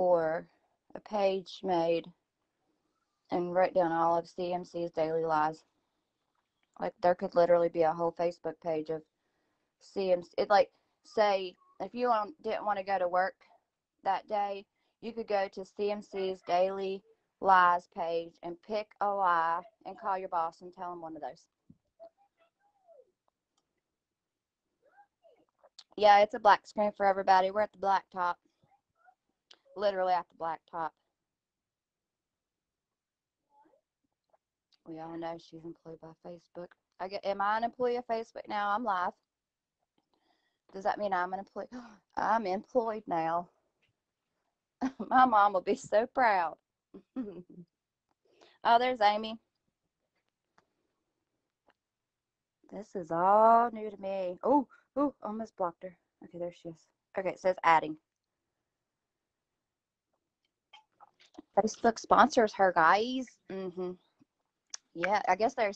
or a page made and write down all of CMC's daily lies. Like there could literally be a whole Facebook page of CMC. It like say if you didn't want to go to work that day, you could go to CMC's daily lies page and pick a lie and call your boss and tell him one of those. Yeah, it's a black screen for everybody. We're at the black top. Literally at the black top. We all know she's employed by Facebook. I get am I an employee of Facebook now? I'm live. Does that mean I'm an employee? I'm employed now. My mom will be so proud. oh, there's Amy. This is all new to me. Oh, oh, almost blocked her. Okay, there she is. Okay, it says adding. Facebook sponsors her, guys. Mm-hmm. Yeah, I guess they're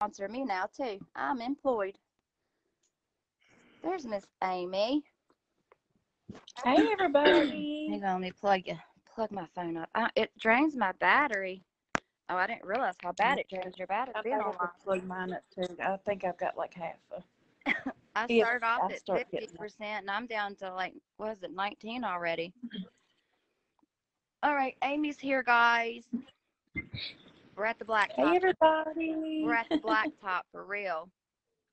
sponsoring me now too. I'm employed. There's Miss Amy. Hey everybody. Hang on, let me plug you plug my phone up. I, it drains my battery. Oh, I didn't realize how bad it drains your battery. I've got to plug mine up too. I think I've got like half a. I started off I at fifty percent, and I'm down to like what is it, nineteen already. All right, Amy's here, guys. We're at the black top. Hey everybody. We're at the black top for real.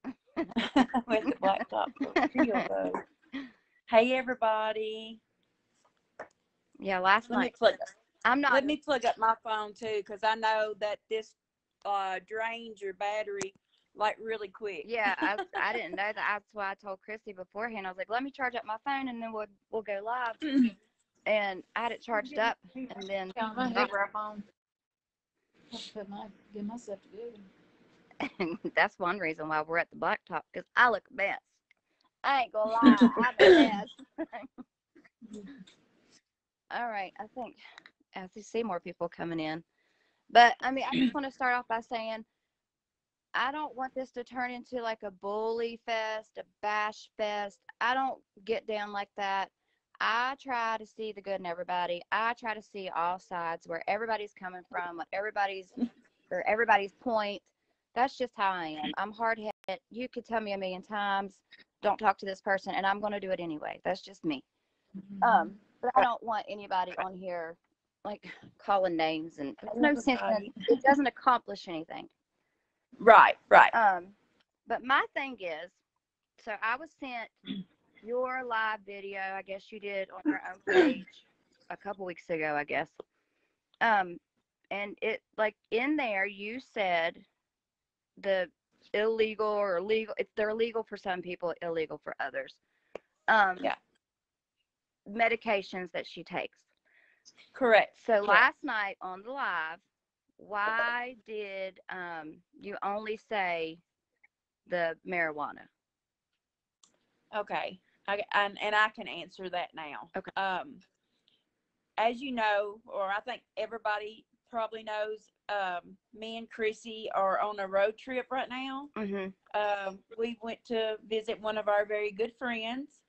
We're at the black top for real though. Hey everybody. Yeah, last let night. Me plug, I'm not. Let me plug up my phone too, because I know that this uh, drains your battery like really quick. Yeah, I, I didn't know that. That's why I told Chrissy beforehand. I was like, let me charge up my phone and then we'll we'll go live. and I had it charged up, and then. My on. Put my get myself together. that's one reason why we're at the blacktop because I look mess. I ain't gonna lie, I'm a mess. All right, I think as you see more people coming in. But I mean, I just want to start off by saying I don't want this to turn into like a bully fest, a bash fest. I don't get down like that. I try to see the good in everybody. I try to see all sides where everybody's coming from, what everybody's or everybody's point. That's just how I am. I'm hard headed. You could tell me a million times, don't talk to this person, and I'm going to do it anyway. That's just me. Mm-hmm. Um, but I don't want anybody on here like calling names and no sense. it doesn't accomplish anything. Right, right. Um, but my thing is, so I was sent your live video. I guess you did on your own page a couple weeks ago. I guess. Um, and it like in there you said the illegal or legal. It's they're legal for some people, illegal for others. Um, yeah medications that she takes. Correct. So Correct. last night on the live, why did um, you only say the marijuana? Okay, I, and, and I can answer that now. Okay. Um, as you know, or I think everybody probably knows, um, me and Chrissy are on a road trip right now. Mm-hmm. Um, we went to visit one of our very good friends,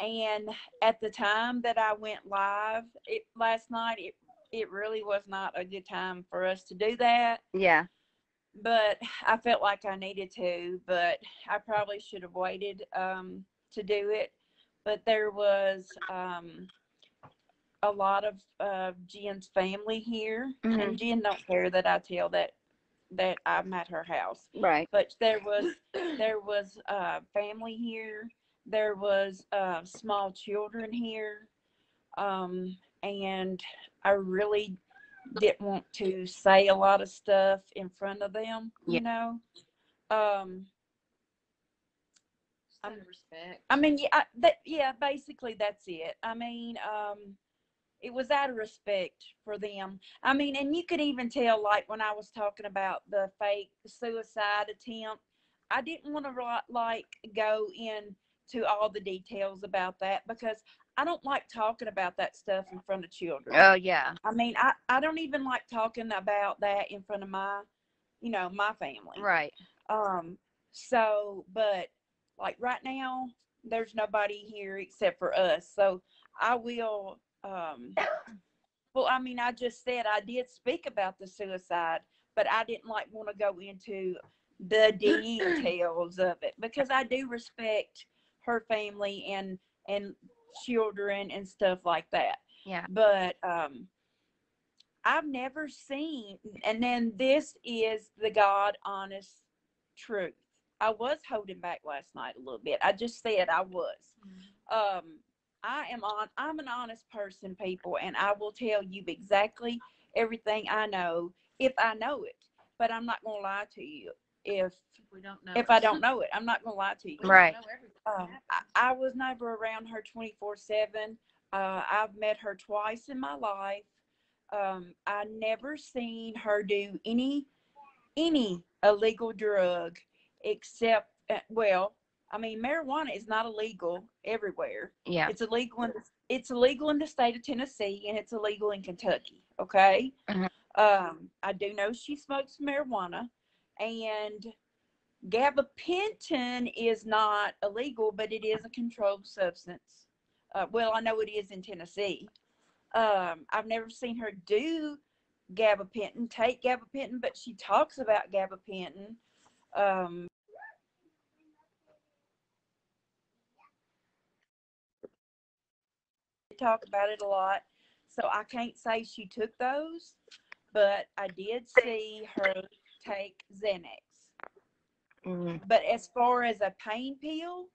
and at the time that I went live it, last night, it it really was not a good time for us to do that. Yeah. But I felt like I needed to, but I probably should have waited um, to do it. But there was um, a lot of uh, Jen's family here, mm-hmm. and Jen don't care that I tell that that I'm at her house. Right. But there was there was uh, family here there was uh, small children here um, and i really didn't want to say a lot of stuff in front of them you know um I, respect. I mean, yeah, I, that, yeah, basically that's it. I mean, um, it was out of respect for them. I mean, and you could even tell, like when I was talking about the fake suicide attempt, I didn't want to like go into all the details about that because I don't like talking about that stuff in front of children. Oh yeah. I mean, I I don't even like talking about that in front of my, you know, my family. Right. Um. So, but like right now, there's nobody here except for us. So I will um, well, I mean, I just said I did speak about the suicide, but I didn't like want to go into the details of it because I do respect her family and and children and stuff like that. Yeah. But um I've never seen and then this is the God honest truth. I was holding back last night a little bit. I just said I was. Um I am on I'm an honest person, people, and I will tell you exactly everything I know if I know it. But I'm not gonna lie to you if If we don't know. if I don't know it. I'm not gonna lie to you. Right. Um, I, I was never around her 24 7. Uh, I've met her twice in my life. Um, I never seen her do any any illegal drug except uh, well, I mean marijuana is not illegal everywhere. Yeah. It's illegal in the, it's illegal in the state of Tennessee and it's illegal in Kentucky. Okay. Mhm. Um, I do know she smokes marijuana, and gabapentin is not illegal, but it is a controlled substance. Uh, well, I know it is in Tennessee. Um, I've never seen her do gabapentin, take gabapentin, but she talks about gabapentin. Um, talk about it a lot. So I can't say she took those, but I did see her take Xanax. Mm. But as far as a pain pill,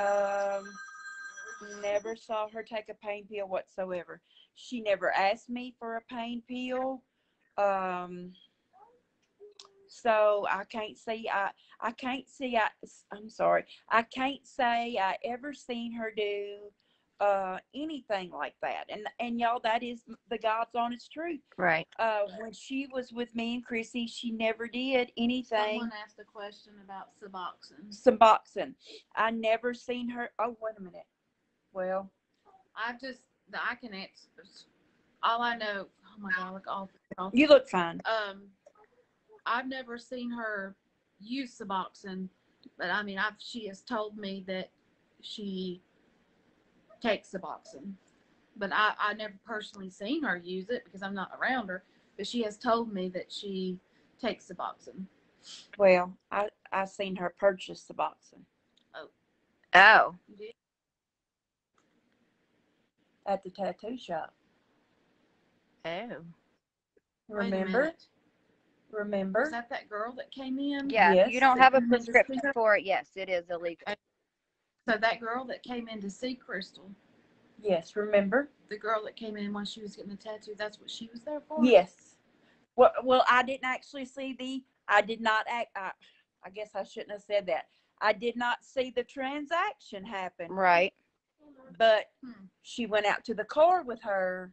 um, never saw her take a pain pill whatsoever. She never asked me for a pain pill. Um, so I can't see I I can't see I I'm sorry. I can't say I ever seen her do uh anything like that. And and y'all that is the God's honest truth. Right. Uh when she was with me and Chrissy, she never did anything Someone asked a question about Suboxone. Suboxone. I never seen her. Oh, wait a minute. Well, I just, I can answer. All I know, oh my God, look all. all- you look fine. Um, I've never seen her use Suboxone, but I mean, I've she has told me that she takes Suboxone, but I I never personally seen her use it because I'm not around her. But she has told me that she takes Suboxone. Well, I I seen her purchase Suboxone Oh. oh. You did? at the tattoo shop. Oh. Wait a Remember? minute. Was Remember? that that girl that came in? Yeah. Yes. You don't have a prescription for it. Yes, it is illegal. So that girl that came in to see Crystal, Yes. Remember? the girl that came in when she was getting the tattoo, that's what she was there for. Yes. Well, well, I didn't actually see the. I did not act. I, I guess I shouldn't have said that. I did not see the transaction happen, Right. but Hmm. she went out to the car with her,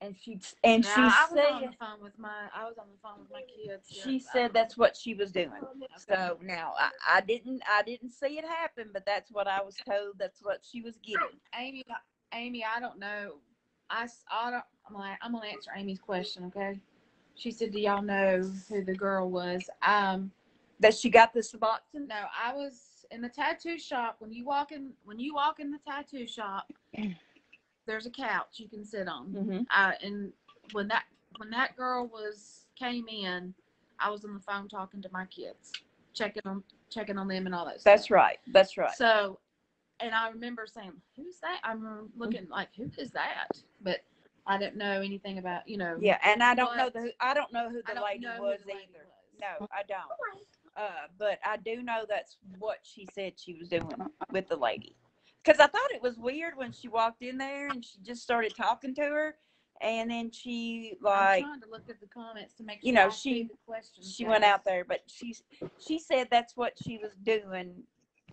and she and Now, she I was on the phone with my I was on the phone with my kids. she yes, said that's what she was doing. Okay. So now I, I didn't I didn't see it happen, but that's what I was told. That's what she was getting. Amy, Amy, I don't know. I, I don't. I'm like, I'm gonna answer Amy's question, okay? She said, "Do y'all know who the girl was?" Um, That she got the Suboxone. no, I was in the tattoo shop. When you walk in, when you walk in the tattoo shop, there's a couch you can sit on. Mm-hmm. Uh, and when that when that girl was came in, I was on the phone talking to my kids, checking on checking on them and all that. That's stuff. right. That's right. So, and I remember saying, "Who's that?" I'm looking like, "Who is that?" But I didn't know anything about, you know. Yeah, and I don't know the I don't know who the lady was the lady either. was. No, I don't. Uh, but I do know that's what she said she was doing with the lady. Because I thought it was weird when she walked in there and she just started talking to her, and then she I'm like trying to look at the comments to make sure you know, I see she- the questions. she went out there, but she she said that's what she was doing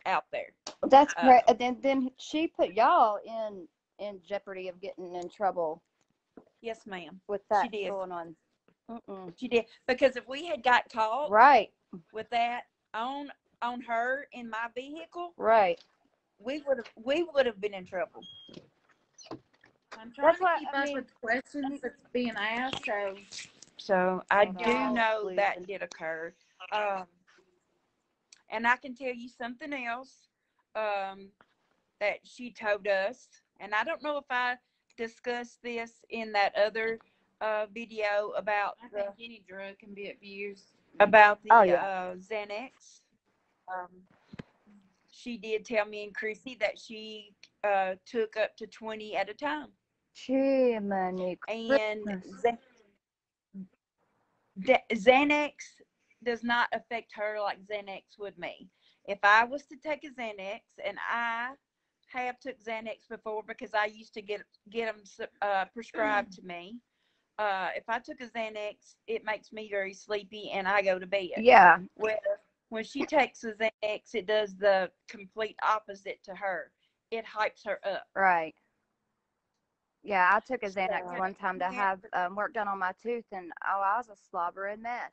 out there. That's Uh, correct. And then then she put y'all in in jeopardy of getting in trouble Yes, ma'am. with that did. going on. Mm-mm. She did because if we had got caught Right. with that on on her in my vehicle, Right. We would have we would have been in trouble. I'm trying That's to what- keep I up mean- with the questions that's being asked. So So I Hold do on, know please. that did occur. Um, and I can tell you something else um, that she told us, And I don't know if I discussed this in that other uh, video about I the think any drug can be abused. about the Oh, yeah. uh, Xanax. Um, she did tell me and Chrissy that she uh, took up to 20 at a time. Jiminy And. Xanax does not affect her like Xanax would me. If I was to take a Xanax, and I have took Xanax before because I used to get get them uh, prescribed to me. Uh, if I took a Xanax, it makes me very sleepy, and I go to bed. Yeah. Where when she takes a Xanax, it does the complete opposite to her. It hypes her up. Right. Yeah, I took a Xanax So- one time to Yeah. have um, work done on my tooth, and oh, I was a slobbering mess.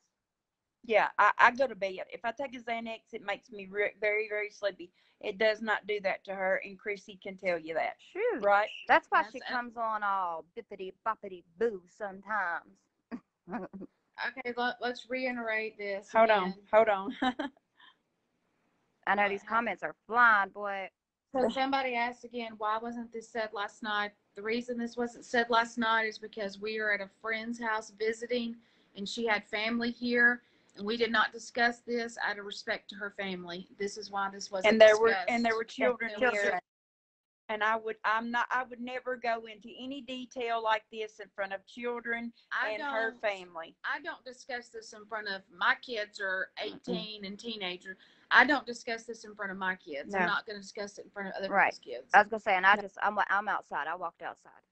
Yeah, I, I go to bed. If I take a Xanax, it makes me re- very, very sleepy. It does not do that to her, and Chrissy can tell you that, Shoot. right? That's why Yes, she and- comes on all bippity boppity boo sometimes. Okay, let, let's reiterate this. Hold on, hold on. I know these comments are flying, boy. So somebody asked again, why wasn't this said last night? The reason this wasn't said last night is because we were at a friend's house visiting and she had family here and we did not discuss this out of respect to her family. This is why this wasn't and there were and there were children children. here, and I would I'm not I would never go into any detail like this in front of children I and her family. I don't discuss this in front of my kids are 18 and teenager. I don't discuss this in front of my kids. I'm not going to discuss it in front of other Right. kids. I was gonna say, and I just I'm I'm outside. I walked outside.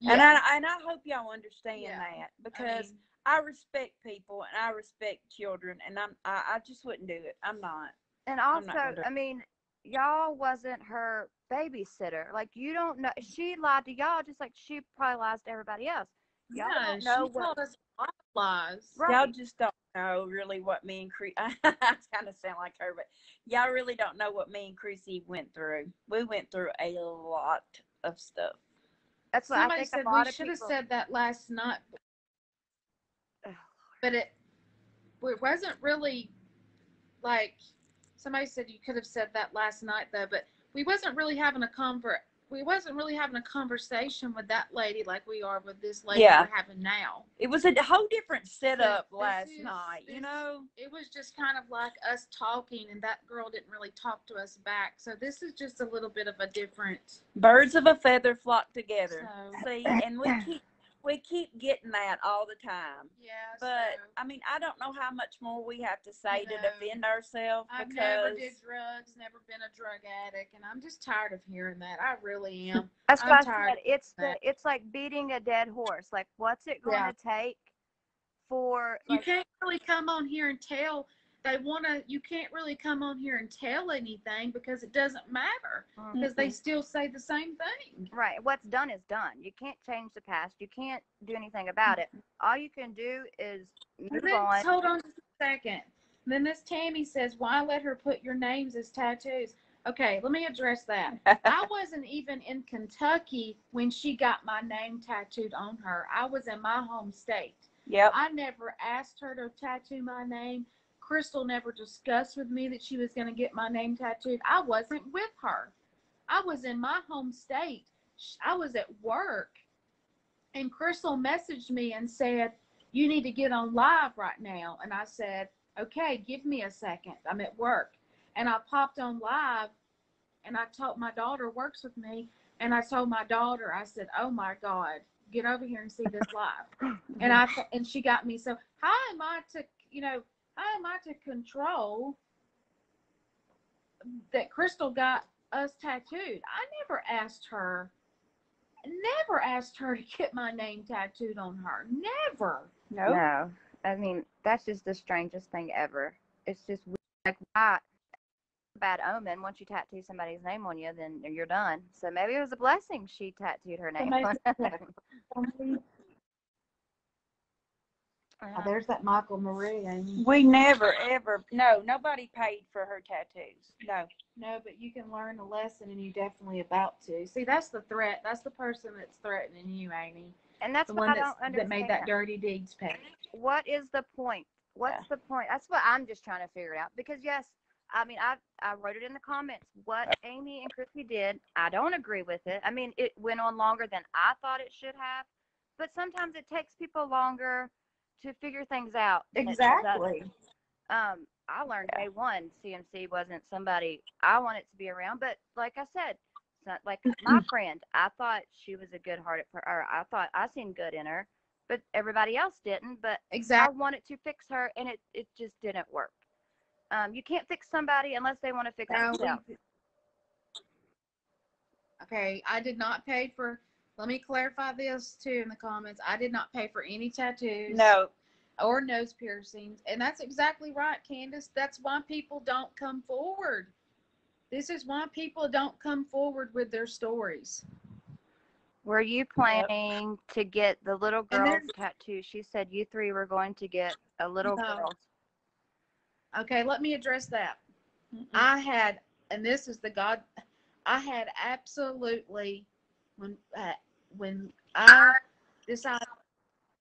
Yeah. And I and I hope y'all understand Yeah. that I because mean, I respect people and I respect children, and I'm I, I just wouldn't do it. I'm not. And also, I mean, y'all wasn't her babysitter. Like you don't know. She lied to y'all just like she probably lies to everybody else. Y'all yeah, don't know she what. told us a lot of lies. Right. Y'all just don't know really what me and Chrissy. I kind of sound like her, but y'all really don't know what me and Chrissy went through. We went through a lot of stuff. That's what I think said a lot we should have people. said that last night, but it it wasn't really like somebody said you could have said that last night though, but we wasn't really having a convert. We wasn't really having a conversation with that lady like we are with this lady Yeah. we're having now. It was a whole different setup last is- night, you know. It was just kind of like us talking, and that girl didn't really talk to us back. So this is just a little bit of a different. Birds of a feather flock together. So See, and we keep we keep getting that all the time. yeah, But so I mean, I don't know how much more we have to say to defend ourselves I've because never did drugs, never been a drug addict, and I'm just tired of hearing that. I really am. That's I'm I tired said. It's the it's like beating a dead horse. Like, what's it going to take for? You Like, can't really come on here and tell. They want to. You can't really come on here and tell anything because it doesn't matter Mm. because they still say the same thing. right. What's done is done. You can't change the past. You can't do anything about it. All you can do is move then, on. hold on just a second. Then this Tammy says, "Why let her put your names as tattoos?" Okay, let me address that. I wasn't even in Kentucky when she got my name tattooed on her. I was in my home state. yep. I never asked her to tattoo my name. Crystal never discussed with me that she was going to get my name tattooed. I wasn't with her. I was in my home state. I was at work. And Crystal messaged me and said, You need to get on live right now. And I said, Okay, give me a second. I'm at work. And I popped on live and I told my daughter works with me. And I told my daughter, I said, Oh my God, get over here and see this live and I and she got me. So how am I to you know how am I to control that Crystal got us tattooed? I never asked her. Never asked her to get my name tattooed on her. Never. no. No, I mean that's just the strangest thing ever. It's just like why bad omen. Once you tattoo somebody's name on you, then you're done. So maybe it was a blessing she tattooed her name. maybe- on. Oh, there's that Michael Marie. We never ever no nobody paid for her tattoos. No. No, but you can learn a lesson, and you definitely about to. See, that's the threat. That's the person that's threatening you, Amy. and that's The what one I that's, don't that made that dirty deeds page. What is the point? What's the point? That's what I'm just trying to figure it out. Because yes, I mean, I I wrote it in the comments. What Amy and Chrissy did, I don't agree with it. I mean, it went on longer than I thought it should have, but sometimes it takes people longer to figure things out. than it does Exactly. um, I learned day one CMC wasn't somebody I wanted to be around. But like I said, it's not like my friend, I thought she was a good hearted, per- or I thought I seen good in her, but everybody else didn't. But exactly. I wanted to fix her, and it it just didn't work. Um, you can't fix somebody unless they want to fix themselves. Okay, I did not pay for. Let me clarify this too in the comments. I did not pay for any tattoos. No, or nose piercings. And that's exactly right, Candace. That's why people don't come forward. This is why people don't come forward with their stories. Were you planning to get the little girl's tattoo? She said you three were going to get a little No. girl. Okay, let me address that. Mm-mm. I had, and this is the God, I had absolutely when uh, when I decided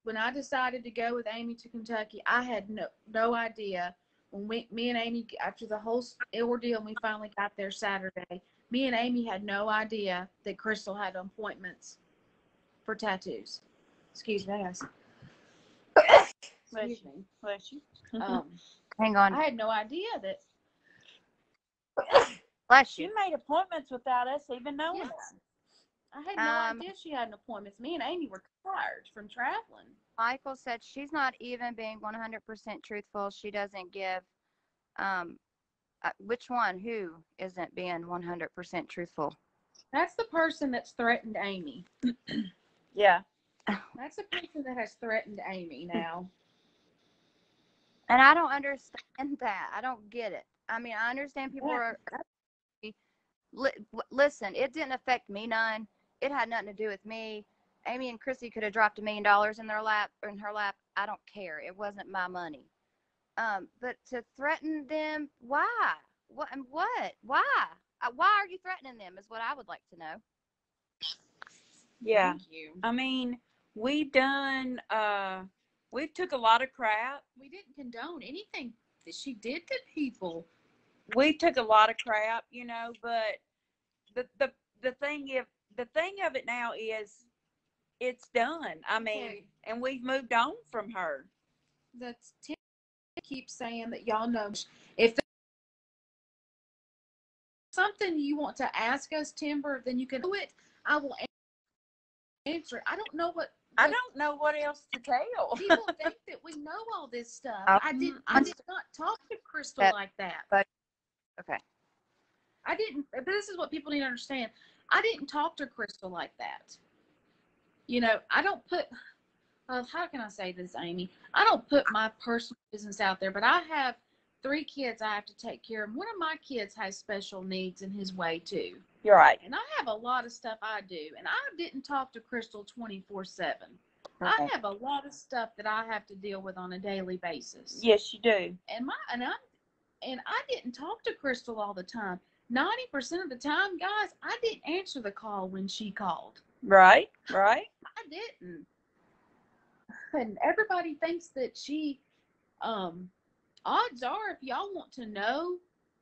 when I decided to go with Amy to Kentucky, I had no no idea when we me and Amy after the whole ordeal and we finally got there Saturday. Me and Amy had no idea that Crystal had appointments for tattoos. Excuse me, guys. Bless you. bless you. Um, Hang on, I had no idea that bless She you. made appointments without us even knowing. Yes. I had no Um, idea she had an appointment. Me and Amy were tired from traveling. Michael said she's not even being 100% truthful. She doesn't give, um, uh, which one? Who isn't being 100% truthful? That's the person that's threatened Amy. Yeah. That's the person that has threatened Amy now. And I don't understand that. I don't get it. I mean, I understand people Yeah, are. Li- listen, it didn't affect me none. It had nothing to do with me. Amy and Chrissy could have dropped a million dollars in their lap or in her lap. I don't care. It wasn't my money. Um, but to threaten them, why? What and what? Why? Uh, why are you threatening them? Is what I would like to know. Yeah. Thank you. I mean, we've done uh we've took a lot of crap. We didn't condone anything that she did to people. We took a lot of crap, you know, but the the the thing if the thing of it now is it's done. I mean, Okay. and we've moved on from her. That's Tim keeps saying that y'all know if there's something you want to ask us, Timber, then you can do it. I will answer. it. I don't know what I don't know what else to tell. people think that we know all this stuff. Oh, I did. mm, I did not talk to Crystal That- like that. But Okay. I didn't. But this is what people need to understand. I didn't talk to Crystal like that. You know, I don't put. Uh, how can I say this, Amy? I don't put my personal business out there, but I have three kids I have to take care of. One of my kids has special needs in his way too, You're right. and I have a lot of stuff I do, and I didn't talk to Crystal twenty four seven. I have a lot of stuff that I have to deal with on a daily basis. Yes, you do. and my and I and I didn't talk to Crystal all the time. Ninety percent of the time, guys, I didn't answer the call when she called. Right? Right? I didn't. And everybody thinks that she um odds are if y'all want to know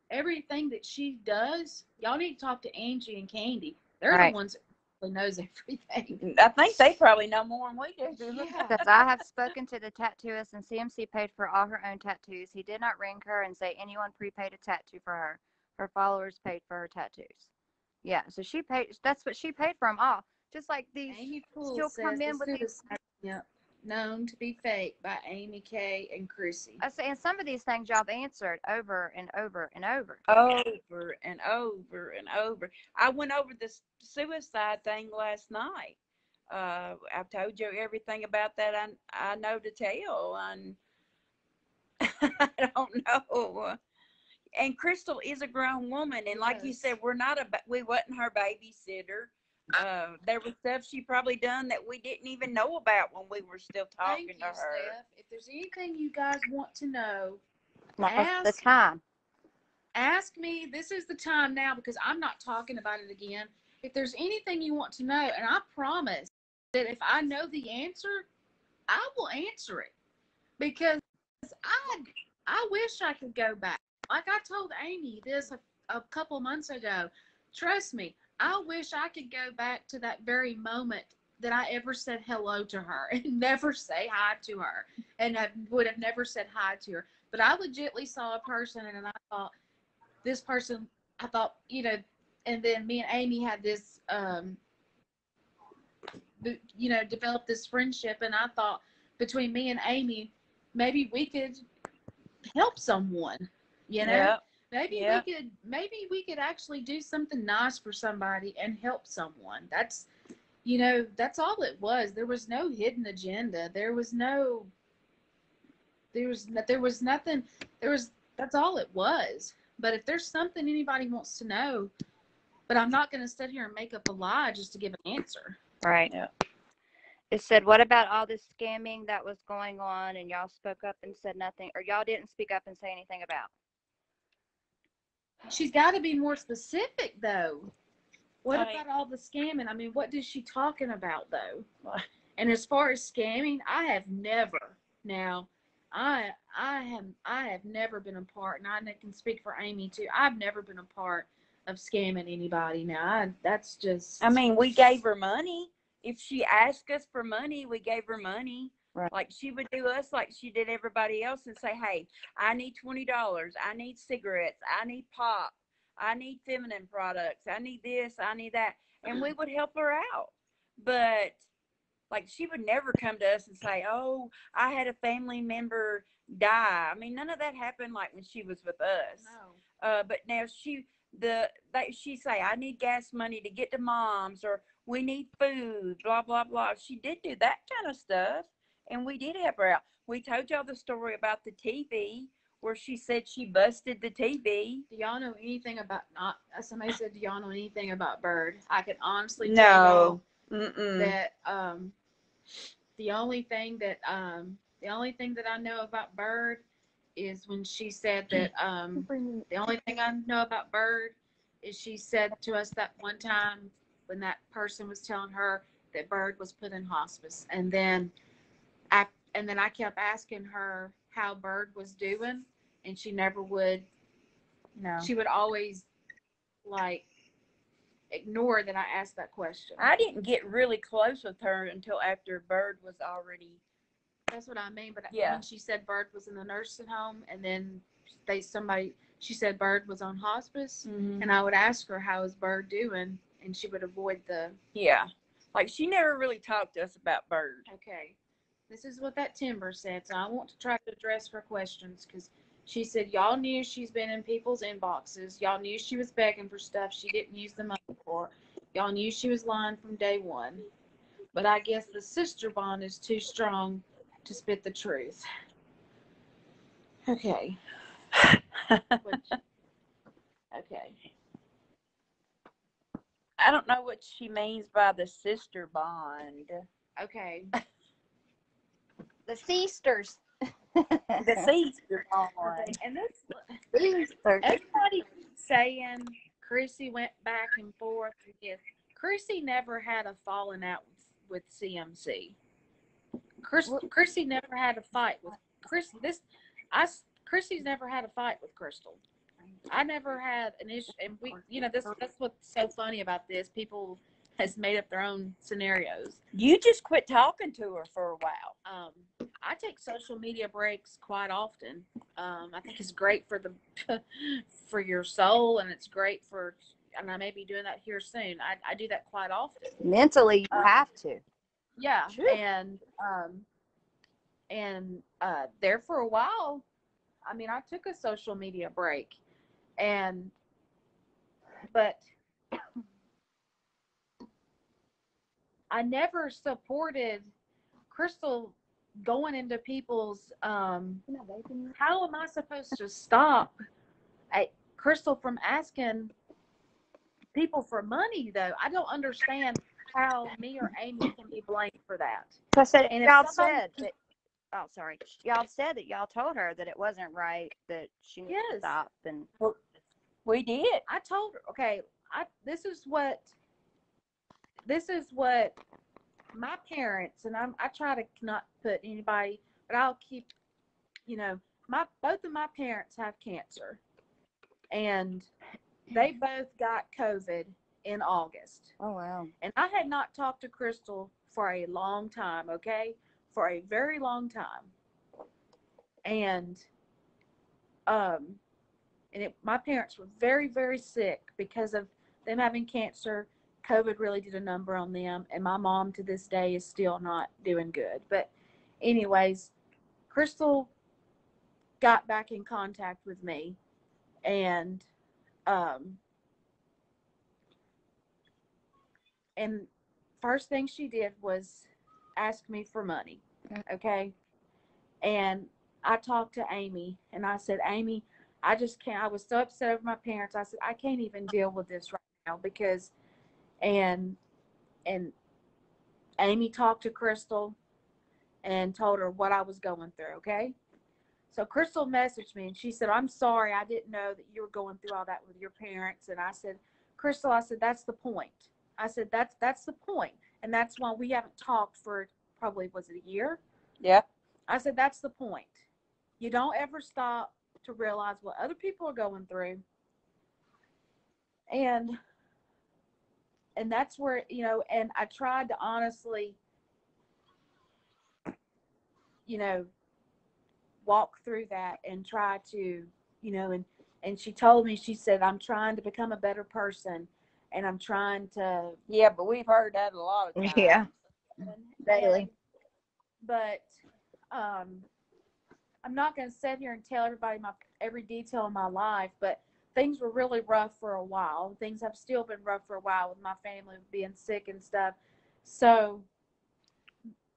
everything that she does, y'all need to talk to Angie and Candy. They're Right. the ones that really knows everything. I think they probably know more than we do. Yeah. Because I have spoken to the tattooist and CMC paid for all her own tattoos. He did not ring her and say anyone prepaid a tattoo for her. Her followers paid for her tattoos. Yeah, so she paid. That's what she paid for them all. Just like these. Amy Poole still come in the with these- yep, known to be fake by Amy Kay and Chrissy. I say, and some of these things y'all have answered over and over and over. over and over and over. I went over this suicide thing last night. Uh, I've told you everything about that I, I know to tell, and I don't know. And Crystal is a grown woman, and like you said, we're not a we wasn't her babysitter. Uh, there was stuff she probably done that we didn't even know about when we were still talking Thank to you, her. Steph. If there's anything you guys want to know, Now's the Ask- time. ask me. This is the time now because I'm not talking about it again. If there's anything you want to know, and I promise that if I know the answer, I will answer it because I I wish I could go back like I told Amy this a, a couple months ago. Trust me, I wish I could go back to that very moment that I ever said hello to her and never say hi to her, and I would have never said hi to her. But I legitly saw a person, and I thought, this person. I thought, you know, and then me and Amy had this, um, you know, developed this friendship, and I thought between me and Amy, maybe we could help someone. You know, Yep. maybe Yeah. we could maybe we could actually do something nice for somebody and help someone that's you know that's all it was there was no hidden agenda there was no there was no- there was nothing there was that's all it was but if there's something anybody wants to know but i'm not going to sit here and make up a lie just to give an answer Right. Yeah. It said, what about all this scamming that was going on and y'all spoke up and said nothing, or y'all didn't speak up and say anything about? She's got to be more specific though what Right. about all the scamming i mean what is she talking about though. And as far as scamming, I have never now I I have I have never been a part and I can speak for Amy too. I've never been a part of scamming anybody now. I, that's just I mean, we gave her money. If she asked us for money, we gave her money. Right. Like she would do us like she did everybody else and say, Hey, I need twenty dollars, I need cigarettes, I need pop, I need feminine products, I need this, I need that and we would help her out. But like she would never come to us and say, "Oh, I had a family member die." I mean, none of that happened like when she was with us. no. Uh, but now she the that she say, "I need gas money to get to mom's," or "We need food," blah blah blah. She did do that kind of stuff, and we did help her out. We told y'all the story about the TV where she said she busted the TV. Do y'all know anything about not somebody said do y'all know anything about Bird? I can honestly No. that um the only thing that um the only thing that I know about Bird is when she said that um The only thing I know about Bird is she said to us that one time when that person was telling her that Bird was put in hospice, and then and then I kept asking her how Bird was doing, and she never would. No. She would always like ignore that I asked that question. I didn't get really close with her until after Bird was already. That's what I mean. But Yeah. when she said Bird was in the nursing home, and then they somebody she said Bird was on hospice, mm-hmm. and I would ask her how is Bird doing, and she would avoid the Yeah. Like she never really talked to us about Bird. Okay, this is what that timber said, so I want to try to address her questions, because she said, y'all knew she's been in people's inboxes, y'all knew she was begging for stuff she didn't use the money for, y'all knew she was lying from day one, but I guess the sister bond is too strong to spit the truth. Okay. Okay, I don't know what she means by the sister bond. okay, The Seasters. The sister bond. Oh, and this, Seasters. Everybody saying Chrissy went back and forth with this. Chrissy never had a falling out with, with CMC. Chris, Chrissy never had a fight with Chris. This, I, Chrissy's never had a fight with Crystal. I never had an issue, and we, you know, this that's what's so funny about this. People has made up their own scenarios. You just quit talking to her for a while. Um, I take social media breaks quite often. Um, I think it's great for the for your soul, and it's great for. And I may be doing that here soon. I, I do that quite often. Mentally, you have to. Yeah, Sure. and um, and uh, there for a while. I mean, I took a social media break, and but I never supported Crystal going into people's um how am I supposed to stop a Crystal from asking people for money though? I don't understand how me or Amy can be blamed for that. I said, And y'all said that. Oh, sorry. Y'all said that y'all told her that it wasn't right that she needed to stop and We did. I told her, okay, I this is what this is what my parents and I'm I try to not put anybody, but I'll keep you know, my both of my parents have cancer. and they both got COVID in August. Oh wow. And I had not talked to Crystal for a long time, okay? For a very long time. And um and it, my parents were very very sick because of them having cancer. COVID really did a number on them and my mom to this day is still not doing good. But anyways, Crystal got back in contact with me and um and first thing she did was ask me for money. Okay. And I talked to Amy and I said, Amy, I just can't. I was so upset over my parents. I said, I can't even deal with this right now because, and, and Amy talked to Crystal and told her what I was going through. Okay. So Crystal messaged me and she said, I'm sorry. I didn't know that you were going through all that with your parents. And I said, Crystal, I said, that's the point. I said, that's, that's the point. And that's why we haven't talked for probably, was it a year? Yeah. I said, that's the point. You don't ever stop to realize what other people are going through. And and that's where, you know, and I tried to honestly, you know, walk through that and try to, you know, and and she told me, she said, I'm trying to become a better person and I'm trying to Yeah, but we've heard that a lot of times. Yeah. Daily. But um, I'm not going to sit here and tell everybody my every detail of my life, but things were really rough for a while. Things have still been rough for a while with my family being sick and stuff. So,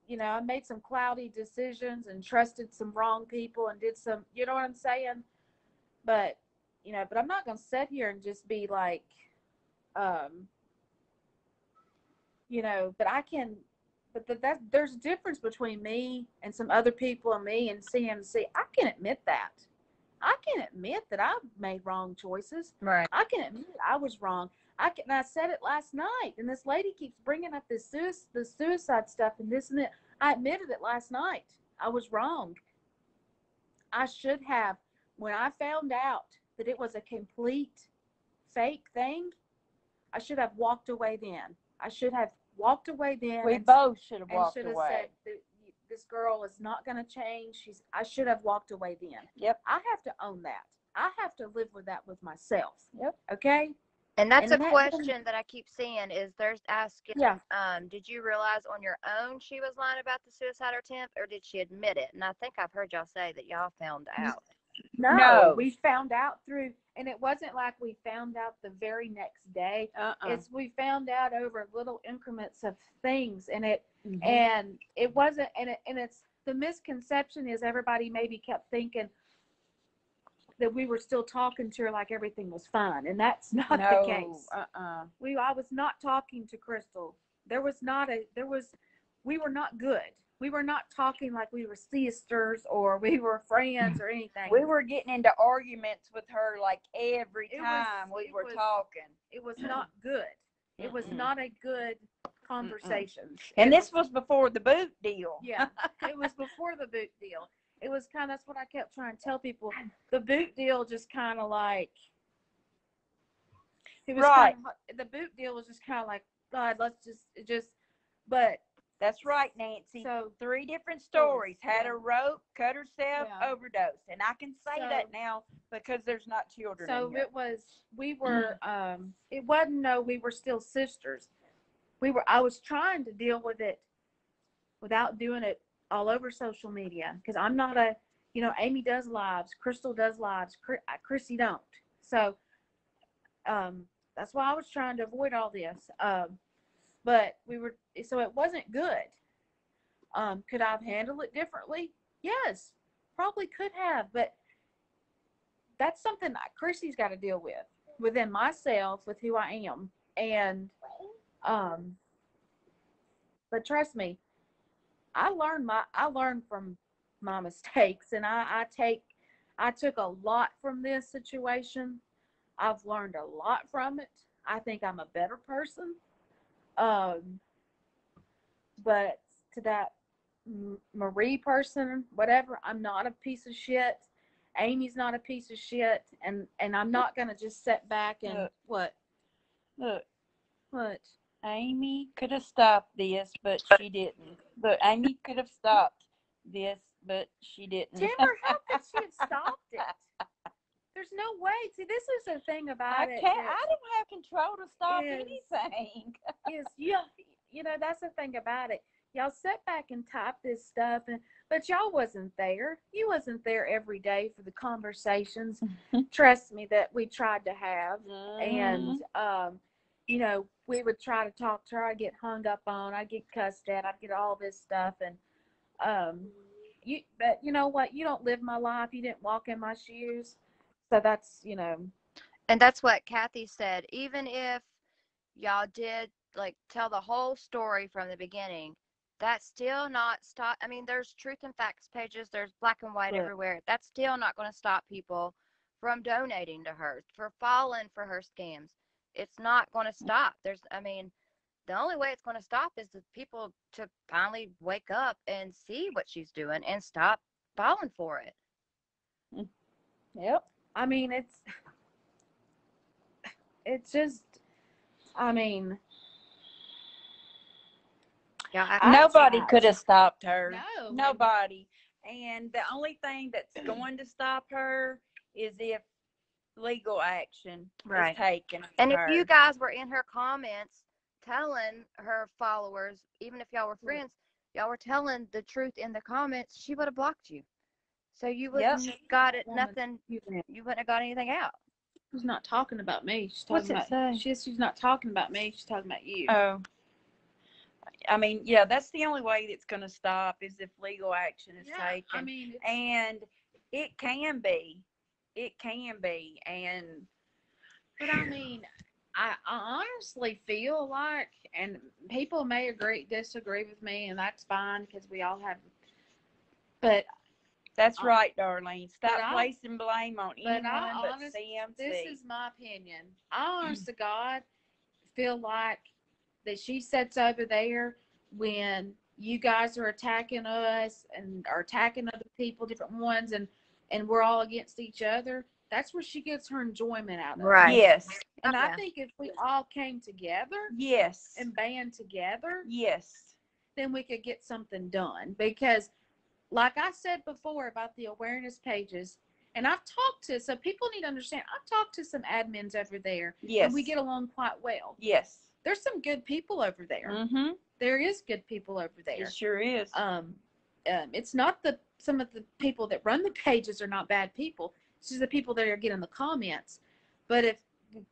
you know, I made some cloudy decisions and trusted some wrong people and did some, you know what I'm saying? But, you know, but I'm not going to sit here and just be like, um, you know, but I can, but that, that there's a difference between me and some other people and me and CMC. I can admit that. I can admit that I've made wrong choices. Right. I can admit I was wrong. I can. I said it last night, and this lady keeps bringing up this suicide, the suicide stuff and this and that. I admitted it last night. I was wrong. I should have, when I found out that it was a complete fake thing, I should have walked away then. I should have walked away then. We both should have walked should have away. said "Th- this girl is not going to change she's i should have walked away then Yep. i have to own that i have to live with that with myself Yep. okay And that's And a that- question that I keep seeing is there's asking, yeah um, did you realize on your own she was lying about the suicide attempt or did she admit it? And I think I've heard y'all say that y'all found out. no, No. we found out through and it wasn't like we found out the very next day Uh-uh. it's we found out over little increments of things and it Mhm. and it wasn't and it and it's the misconception is everybody maybe kept thinking that we were still talking to her like everything was fine and that's not no, the case uh-uh. we I was not talking to Crystal. There was not a there was we were not good. We were not talking like we were sisters or we were friends or anything. We were getting into arguments with her like every It was- time we were was- talking. it was not good. It was not a good conversation. And this was before the boot deal. yeah, it was before the boot deal. It was kind of that's what I kept trying to tell people. The boot deal just kind of like it was Right. kind of the boot deal was just kind of like God, let's just just but That's right, Nancy. so Three different stories. Had a rope, cut herself, Yeah. overdosed. And I can say So- that now because there's not children So it was we were um it wasn't no we were still sisters. We were I was trying to deal with it without doing it all over social media because I'm not a you know Amy does lives, Crystal does lives, Chris, Chrissy don't. So um that's why I was trying to avoid all this. Um but we were so it wasn't good. Um could I have handled it differently? Yes. Probably could have, but that's something that Chrissy's got to deal with within myself, with who I am, and um. But trust me, I learned my I learned from my mistakes, and I I take I took a lot from this situation. I've learned a lot from it. I think I'm a better person. Um. But to that Marie person, whatever, I'm not a piece of shit Amy's not a piece of shit, and and I'm not gonna just sit back and Look. what Look, what. Amy could have stopped this, but she didn't. But Amy could have stopped this, but she didn't. Timber, how could she have stopped it? There's no way. See, this is the thing about I it. can't. I don't have control to stop is- anything. is you you know that's the thing about it y'all sit back and type this stuff and but y'all wasn't there you wasn't there every day for the conversations trust me that we tried to have Mm-hmm. and um you know we would try to talk to her i'd get hung up on i'd get cussed at i'd get all this stuff and um you but you know what you don't live my life you didn't walk in my shoes so that's you know And that's what Kathy said. Even if y'all did like tell the whole story from the beginning, that's still not stop. I mean, there's truth and facts pages, there's black and white everywhere. That's still not going to stop people from donating to her, for falling for her scams. It's not going to stop. There's, I mean, the only way it's going to stop is the people to finally wake up and see what she's doing and stop falling for it. Mm. Yep. I mean, it's it's just I mean, Yeah, I, I- Nobody tried. could have stopped her. no. Nobody. And the only thing that's going to stop her is if legal action Right. is taken. of And if her. you guys were in her comments telling her followers, even if y'all were Right. friends, y'all were telling the truth in the comments, she would have blocked you. So you wouldn't have got it nothing You wouldn't have got anything out. She's not talking about me. She's What's talking it about say? she's she's not talking about me. She's talking about you. Oh. I mean, yeah, that's the only way that's going to stop is if legal action is yeah, taken. I mean, and it can be. It can be. And but I mean, I, I honestly feel like, and people may agree, disagree with me, and that's fine because we all have. But that's Uh, right, Darlene. Stop I- placing blame on but anyone I but honest- CMC. this is my opinion. I honest to God feel like that she sits over there when you guys are attacking us and are attacking other people, different ones, and and we're all against each other. That's where she gets her enjoyment out of. it. Right. yes. And I think if we all came together Yes. and band together, yes. then we could get something done. Because, like I said before about the awareness pages, and I've talked to, so people need to understand, I've talked to some admins over there, Yes. and we get along quite well. Yes. There's some good people over there. Mm-hmm. There is good people over there. It sure is. Um, um, it's not the some of the people that run the pages are not bad people. It's just the people that are getting the comments. But if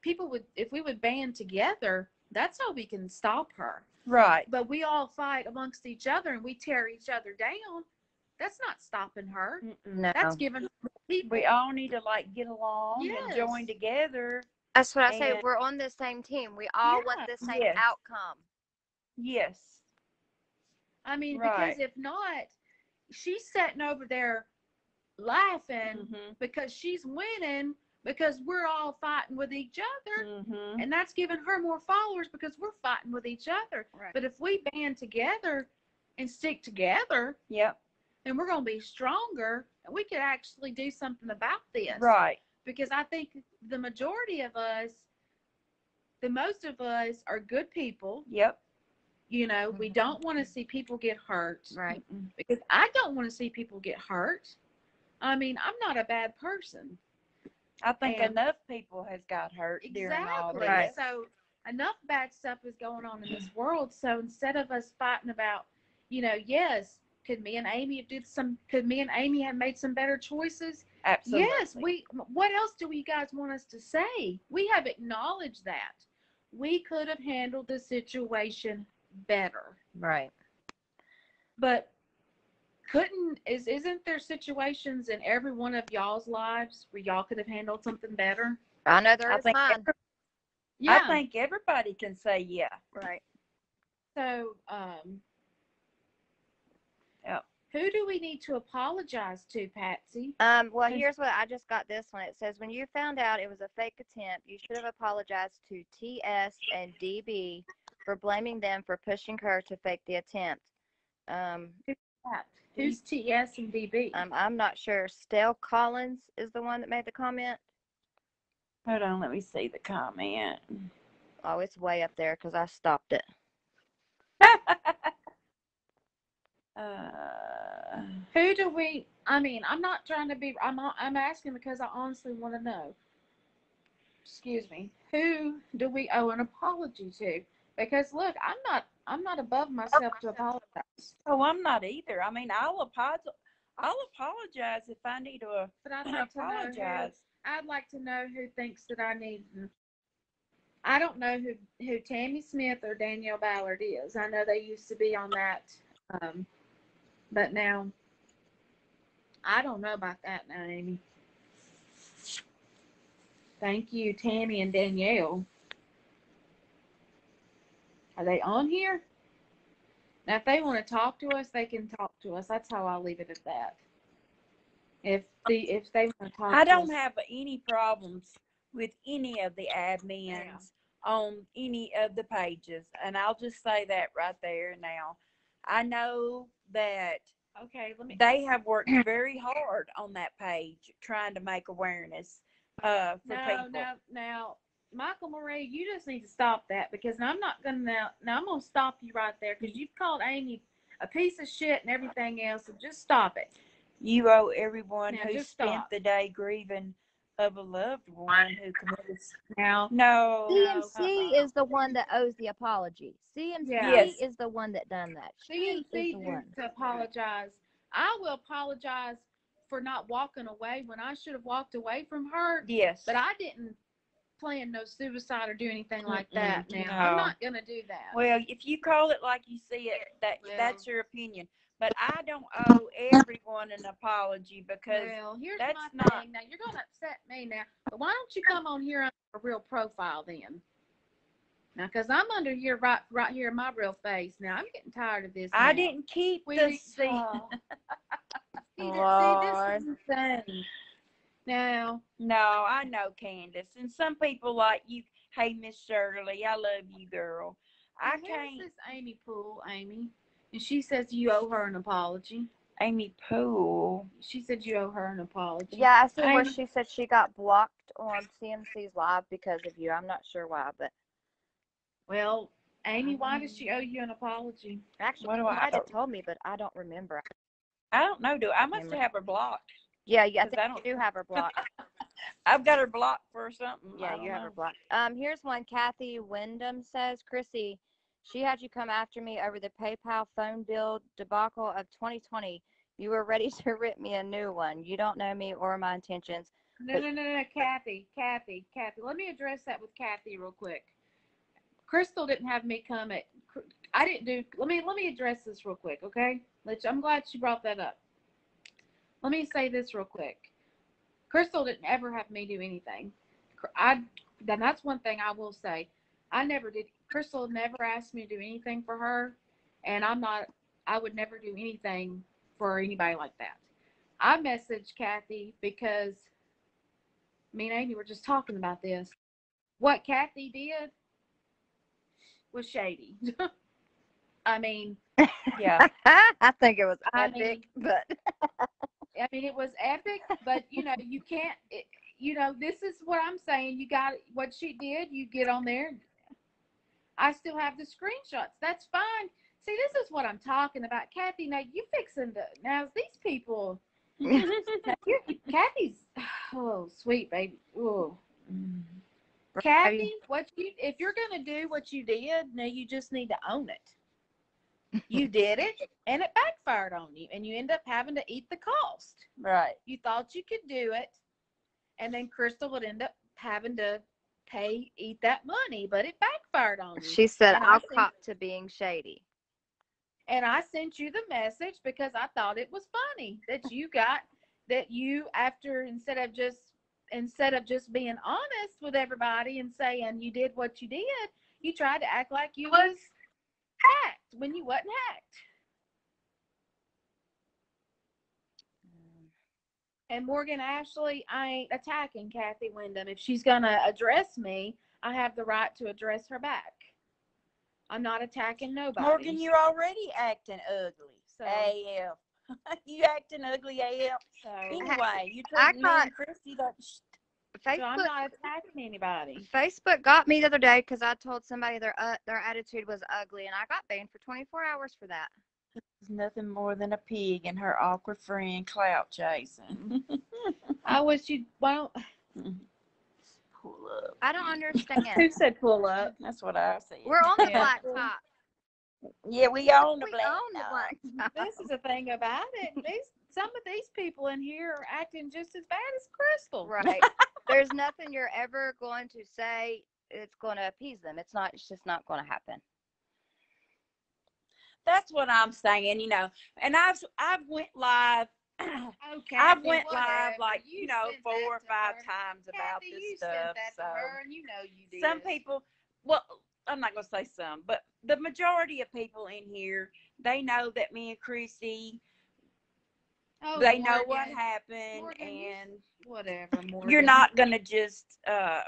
people would, if we would band together, that's how we can stop her. right. But we all fight amongst each other and we tear each other down. That's not stopping her. No. That's giving her people. We all need to like get along and join together. That's what I say. We're on the same team. We all want the same Yes. outcome. Yes. I mean, Right. because if not, she's sitting over there laughing Mm-hmm. because she's winning because we're all fighting with each other. Mm-hmm. And that's giving her more followers because we're fighting with each other. Right. But if we band together and stick together, Yep. then we're going to be stronger and we could actually do something about this. Right. Because I think the majority of us, the most of us are good people. Yep. You know, we Mhm. don't want to see people get hurt. Right. Because I don't want to see people get hurt. I mean, I'm not a bad person. I think And- enough people has got hurt during all this. Right. So enough bad stuff is going on in this world. So instead of us fighting about, you know, yes, could me and Amy have did some? Could me and Amy have made some better choices? Absolutely. Yes. We. What else do you guys want us to say? We have acknowledged that we could have handled the situation better, Right. but couldn't. Is isn't there situations in every one of y'all's lives where y'all could have handled something better? I know there I is think mine. every- I think everybody can say yeah. Right. So, um, Yep. who do we need to apologize to, Patsy? Um, well, here's what I just got this one. It says when you found out it was a fake attempt, you should have apologized to TS and DB for blaming them for pushing her to fake the attempt. Um, that? Who's TS and DB? Um, I'm not sure. Stell Collins is the one that made the comment. Hold on, let me see the comment. Oh, it's way up there because I stopped it. uh, Who do we? I mean, I'm not trying to be. I'm. I'm asking because I honestly want to know. Excuse me. Who do we owe an apology to? Because look, I'm not. I'm not above myself to apologize. oh, I'm not either. I mean, I'll apologize. I'll apologize if I need to But I'd like to know. Who. I'd like to know who thinks that I need. I don't know who who Tammy Smith or Danielle Ballard is. I know they used to be on that, um, but now I don't know about that now, Amy. Thank you, Tammy and Danielle. Are they on here? Now, if they want to talk to us, they can talk to us. That's how I'll leave it at that. If the if they want to talk, I don't us- have any problems with any of the admins on any of the pages, and I'll just say that right there now. I know that Okay, let me. they have worked very hard on that page trying to make awareness uh, for no, people. no, now, Michael Marie, you just need to stop that because I'm not gonna now. Now I'm gonna stop you right there because you've called Amy a piece of shit and everything else. So just stop it. You owe everyone Now, who spent stop. the day grieving of a loved one who committed. Now, No. no, CMC uh-uh. is the one that owes the apology. CMC Yes. is the one that done that. She is CMC the needs one. to apologize. I will apologize for not walking away when I should have walked away from her, Yes. but I didn't plan no suicide or do anything like that. Now I'm not gonna do that. Well, if you call it like you see it, that Well- that's your opinion. But I don't owe everyone an apology because Well, here's that's my not- thing. Now you're gonna upset me now, but why don't you come on here on a real profile then? Now, cause I'm under here right, right here in my real face. Now I'm getting tired of this. I now. didn't keep We the need- seat. oh. See, th- see, this is the thing. Now, No, I know Candace, and some people like you. Hey, Miss Shirley, I love you, girl. I here's can't. this Amy Poole, Amy, and she says you owe her an apology. Amy Poole. She said you owe her an apology. Yeah, I see where she said she got blocked on CMC's live because of you. I'm not sure why, but Well, Amy, why does she um, owe you an apology? actually, What do I might have told me, but I don't remember. I don't know. Do I must Remember. have her blocked? Yeah, yeah, I 'Cause I think you do have her blocked. I've got her blocked for something. Yeah, don't you have her blocked. Um, here's one. Kathy Wyndham says, Chrissy, she had you come after me over the PayPal phone bill debacle of 2020. You were ready to rip me a new one. You don't know me or my intentions. No, But- no, no, no, Kathy, Kathy, Kathy. Let me address that with Kathy real quick. Crystal didn't have me come at. I didn't do. Let me let me address this real quick, okay? Let's. I'm glad she brought that up. Let me say this real quick. Crystal didn't ever have me do anything. I then that's one thing I will say. I never did. Crystal never asked me to do anything for her, and I'm not. I would never do anything for anybody like that. I messaged Kathy because me and Amy were just talking about this. What Kathy did was shady. I mean, Yeah. I think it was I epic, but I mean, it was epic, but you know, you can't. It, you know, this is what I'm saying. You got what she did. You get on there. I still have the screenshots. That's fine. See, this is what I'm talking about, Kathy. Now you fixing the now these people. now, Kathy's oh sweet baby. Oh. Kathy, what you if you're gonna do what you did, now you just need to own it. You did it and it backfired on you and you end up having to eat the cost. right. You thought you could do it, and then Crystal would end up having to pay eat that money, but it backfired on you. she said, And I'll cop to being shady. and I sent you the message because I thought it was funny that you got that you after instead of just instead of just being honest with everybody and saying you did what you did, you tried to act like you was hacked when you wasn't hacked. Um, and Morgan Ashley, I ain't attacking Kathy Wyndham. If she's gonna address me, I have the right to address her back. I'm not attacking nobody. Morgan, you're already acting ugly. So, AF. you acting ugly AF. so, Anyway, you I treating me caught- and Chrissy like sh- so I'm not attacking anybody. Facebook got me the other day because I told somebody their uh, their attitude was ugly, and I got banned for 24 hours for that. There's nothing more than a pig and her awkward friend clout chasing. I wish you. Well, Pull up. I don't understand. who said pull up? That's what I said. We're on the Yeah. black top. Yeah, we own the We black. own the dog. black top. This is the thing about it. These some of these people in here are acting just as bad as Crystal. Right. There's nothing you're ever going to say it's going to appease them. It's not. It's just not going to happen. That's what I'm saying, you know. And I've I've went live. Okay. I've went live like you know four or five times about this you stuff. sent that so her, and you know you did. some people, well, I'm not gonna say some, but the majority of people in here, they know that me and Chrissy, Oh, they know what happened, Morgan, and Whatever. Morgan. you're not gonna just uh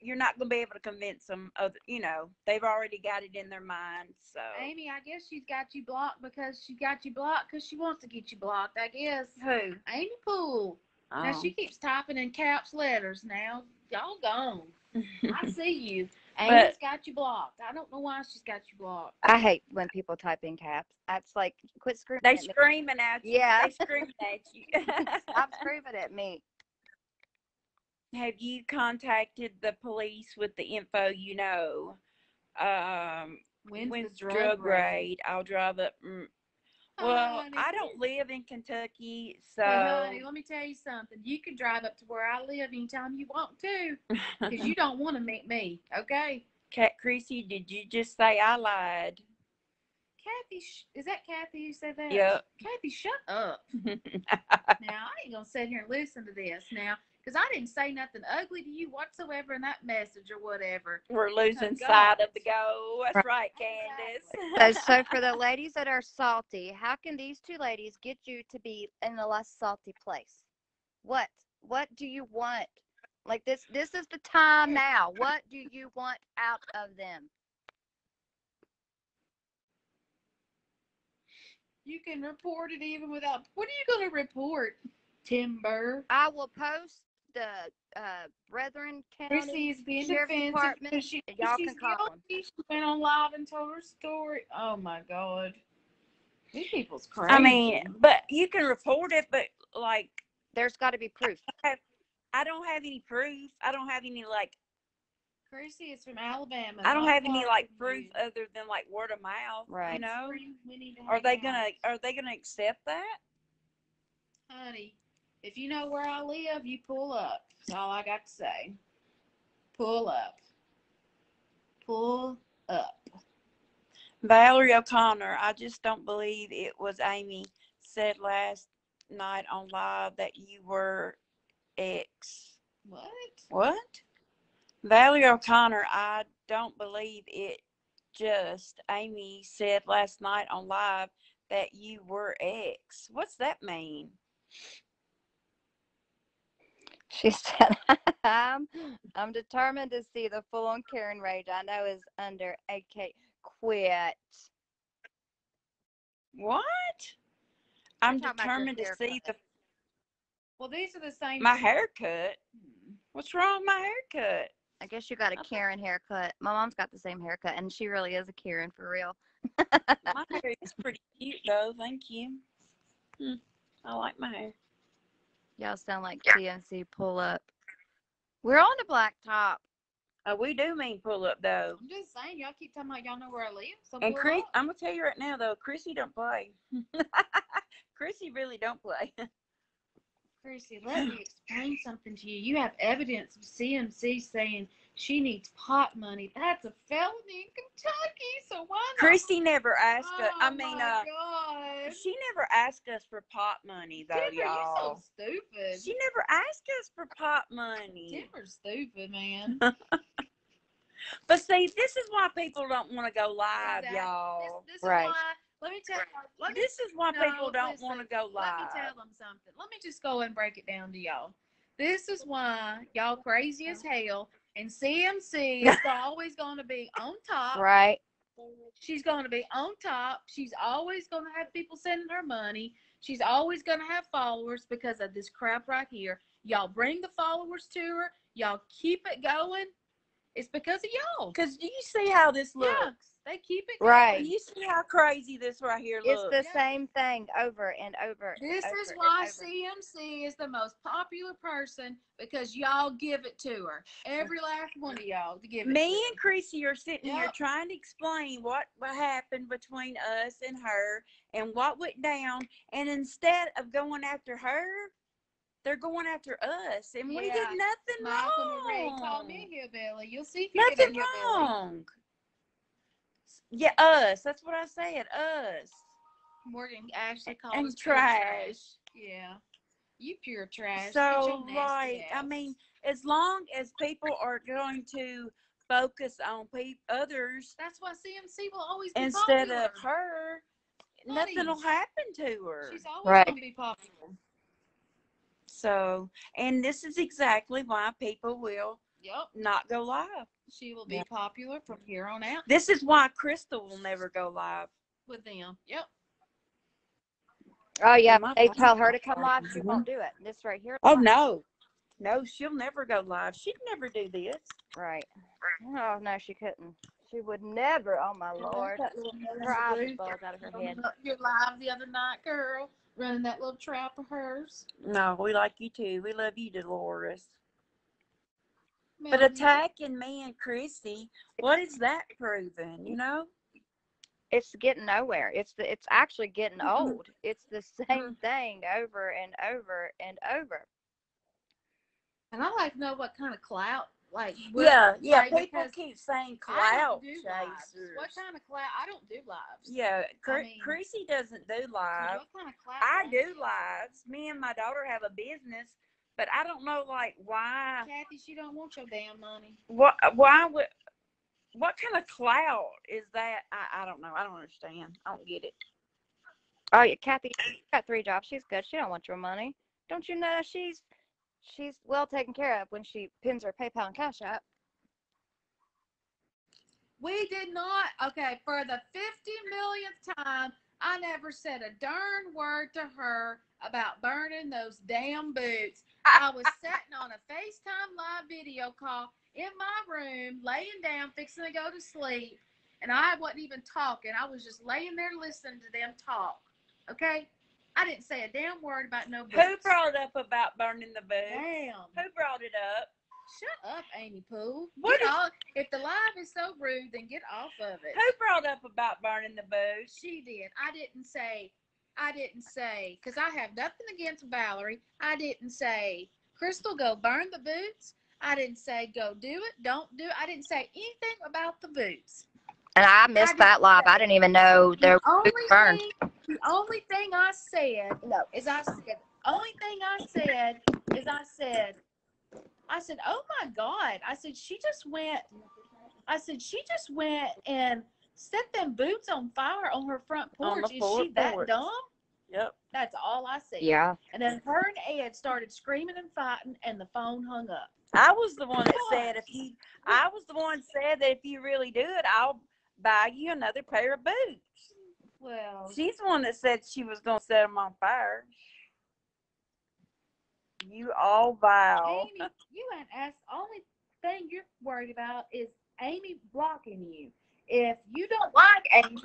you're not gonna be able to convince them of you know they've already got it in their mind so Amy, I guess she's got you blocked because she got you blocked because she wants to get you blocked. I guess. who Amy Poole. Now Oh. she keeps typing in caps letters. Now y'all gone. I see you. But- Amy's got you blocked. I don't know why she's got you blocked. I hate when people type in caps. That's like quit screaming. they at me. screaming at you Yeah. they screaming at you Stop screaming at me. have you contacted the police with the info you know um When's, when's the drug, drug, raid? raid i'll drive up well oh, honey, i don't live in kentucky so Well, honey, let me tell you something. You can drive up to where I live anytime you want to, because you don't want to meet me, okay? cat chrissy did you just say i lied Kathy, is that Kathy who said that? Yep. Kathy, shut up. Now I ain't gonna sit here and listen to this now, because I didn't say nothing ugly to you whatsoever in that message or whatever. We're losing God. sight of the goal. That's right, Candace. So, so for the ladies that are salty, how can these two ladies get you to be in a less salty place? What what do you want? Like this this is the time now. What do you want out of them? You can report it even without. What are you gonna report? Timber. I will post the uh Breathitt County. Chrissy is being Sheriff's defensive Department, because she, and y'all she's can call 'em. guilty. She went on live and told her story. Oh my god, these people's crazy. I mean, but you can report it, but like, There's got to be proof. I don't have any proof. I don't have any like, Chrissy is from Alabama. I don't have any like proof you. other than like word of mouth. Right. You know, We need to are they out. gonna are they gonna accept that? honey? If you know where I live, you pull up. That's all I got to say. Pull up. Pull up. Valerie O'Connor, I just don't believe it was Amy said last night on live that you were ex. What? What? Valerie O'Connor, I don't believe it. Just Amy said last night on live that you were ex. What's that mean? She said, I'm, I'm determined to see the full on Karen rage I know is under AK. Quit. What? I'm talking about determined to see the. Well, these are the same. my haircut. Hmm. What's wrong with my haircut? I guess you got a Karen haircut. My mom's got the same haircut, and she really is a Karen for real. My hair is pretty cute though. Thank you. Hmm. I like my hair. Y'all sound like CMC pull up. We're on the black top. Oh, uh, we do mean pull up though. I'm just saying, y'all keep talking about y'all know where I live. So And Chris, up. I'm gonna tell you right now though, Chrissy don't play. Chrissy really don't play. Chrissy, let me explain something to you. You have evidence of CMC saying she needs pot money. That's a felony in Kentucky. So why not? Chrissy never asked us. I Oh mean, uh, God. she never asked us for pot money though, you y'all. so stupid. She never asked us for pot money. Timber's stupid, man. But see, this is why people don't want to go live, Exactly. y'all. This, this Right. Let me tell you. This is why No, people don't listen, want to go live. let me tell them something. Let me just go and break it down to y'all. This is why y'all crazy as hell, and CMC is always going to be on top. Right? She's going to be on top. She's always going to have people sending her money. She's always going to have followers because of this crap right here. Y'all bring the followers to her. Y'all keep it going. It's because of y'all. Cause you see how this looks? Yeah, they keep it going. Right. Do you see how crazy this right here looks. It's the Yeah. same thing over and over. and This over is why. CMC is the most popular person because y'all give it to her. Every last one of y'all to give it. Me to and Chrissy are sitting here trying to explain what, what happened between us and her and what went down. And instead of going after her, they're going after us. And we did nothing Michael Marie, wrong. call me a hillbilly. You'll see if you get a Nothing wrong. Yeah, us. That's what I said. Us. Morgan Ashley called And us pure trash. Yeah. You pure trash. So, your nasty like, I mean, as long as people are going to focus on pe- others that's why CMC will always be instead popular. of her, nothing will happen to her. She's always Right. going to be popular. So, and this is exactly why people will Yep. not go live. She will be Yeah. popular from here on out This is why Crystal will never go live. with them. Yep. Oh yeah, My they tell her to come live, she won't do it. This right here. Oh no, no, she'll never go live. She'd never do this. Right. Oh no, she couldn't. She would never. Oh my lord. That Her eyes blue. out of her head. You're live the other night, girl, running that little trap of hers. No, we like you too. We love you, Dolores. But attacking me and Chrissy, what is that proving? You know? It's getting nowhere. It's the. It's actually getting Mhm. old. It's the same thing over and over and over. And I like to know what kind of clout, like. what- Yeah, yeah. like, People keep saying cloud don't do lives. chasers. What kind of cloud? I don't do lives. Yeah, Cr- mean- Chrissy doesn't do lives. live. What kind of clout? I do do lives. Me and my daughter have a business, but I don't know like why. Kathy, she don't want your damn money. What? Why would? What kind of cloud is that? I, I don't know. I don't understand. I don't get it. Oh yeah, Kathy she's got three jobs. She's good. She don't want your money. Don't you know she's she's well taken care of when she pins her PayPal and Cash App. We did not. Okay, for the 50 millionth time, I never said a darn word to her about burning those damn boots. I was sitting on a FaceTime live video call in my room, laying down, fixing to go to sleep, and I wasn't even talking. I was just laying there listening to them talk. Okay? I didn't say a damn word about no boots. Who brought up about burning the boots? Damn. Who brought it up? Shut up, Amy Poole. What off. If the live is so rude, then get off of it. Who brought up about burning the boots? She did. I didn't say, I didn't say, because I have nothing against Valerie. I didn't say, Crystal, go burn the boots. I didn't say, go do it, don't do it. I didn't say anything about the boots. And I missed didn't that live. I didn't even know there The only was burned. thing, the only thing I said No. is I said, only thing I said is I said, I said, oh my God. I said, she just went, I said, she just went and set them boots on fire on her front porch. Is front she that dumb? Yep. That's all I said. Yeah. And then her and Ed started screaming and fighting, and the phone hung up. I was the one that said if you I was the one said that if you really do it, I'll buy you another pair of boots. Well, She's the one that said she was gonna set them on fire. You all vile. Amy, you ain't asked. Only thing you're worried about is Amy blocking you. If you don't like Amy,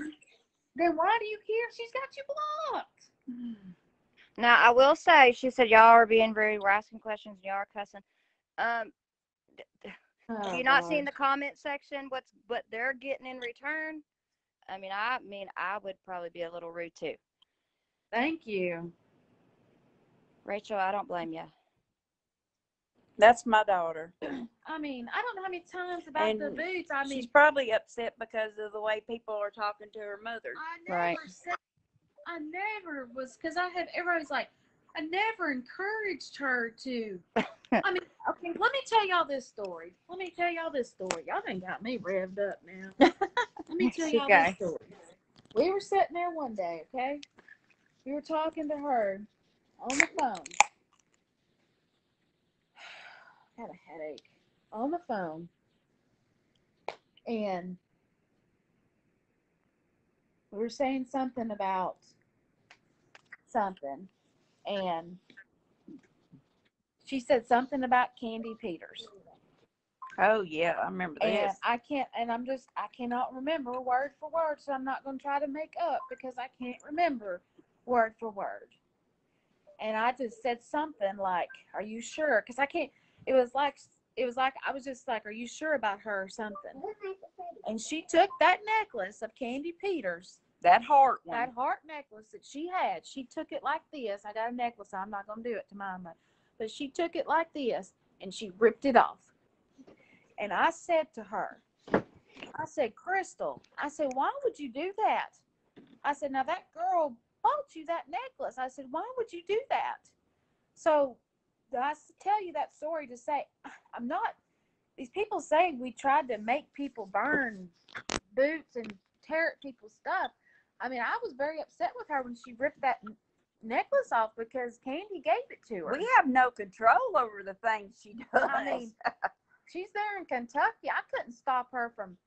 then why do you care? She's got you blocked. Now I will say, she said y'all are being rude. We're asking questions. and Y'all are cussing. Um, Oh, have you not seen the comment section? What's what they're getting in return? I mean, I mean, I would probably be a little rude too. Thank you. Rachel, I don't blame you. That's my daughter. I mean, I don't know how many times about the And boots. I mean, She's probably upset because of the way people are talking to her mother. I never Right. said, I never was, because I had, everybody's like, I never encouraged her to. I mean, okay, let me tell y'all this story. Let me tell y'all this story. Y'all done got me revved up now. let me tell y'all this story. We were sitting there one day, okay? We were talking to her on the phone. had a headache on the phone. And we were saying something about something, and she said something about Candy Peters, Oh yeah, I remember and. I can't, and I'm just, I cannot remember word for word, so I'm not going to try to make up because I can't remember word for word. And I just said something like, "Are you sure?" Because I can't. It was like, it was like I was just like, "Are you sure about her or something?" And she took that necklace of Candy Peters That heart one. that heart necklace that she had, she took it like this. I got a necklace. I'm not gonna do it to mine, but, but she took it like this and she ripped it off. And I said to her, I said, Crystal, I said, why would you do that? I said, now that girl bought you that necklace. I said, why would you do that? So I tell you that story to say, I'm not. These people say we tried to make people burn boots and tear at people's stuff. I mean, I was very upset with her when she ripped that necklace off because Candy gave it to her. we have no control over the things she does. I mean, she's there in Kentucky. I couldn't stop her from,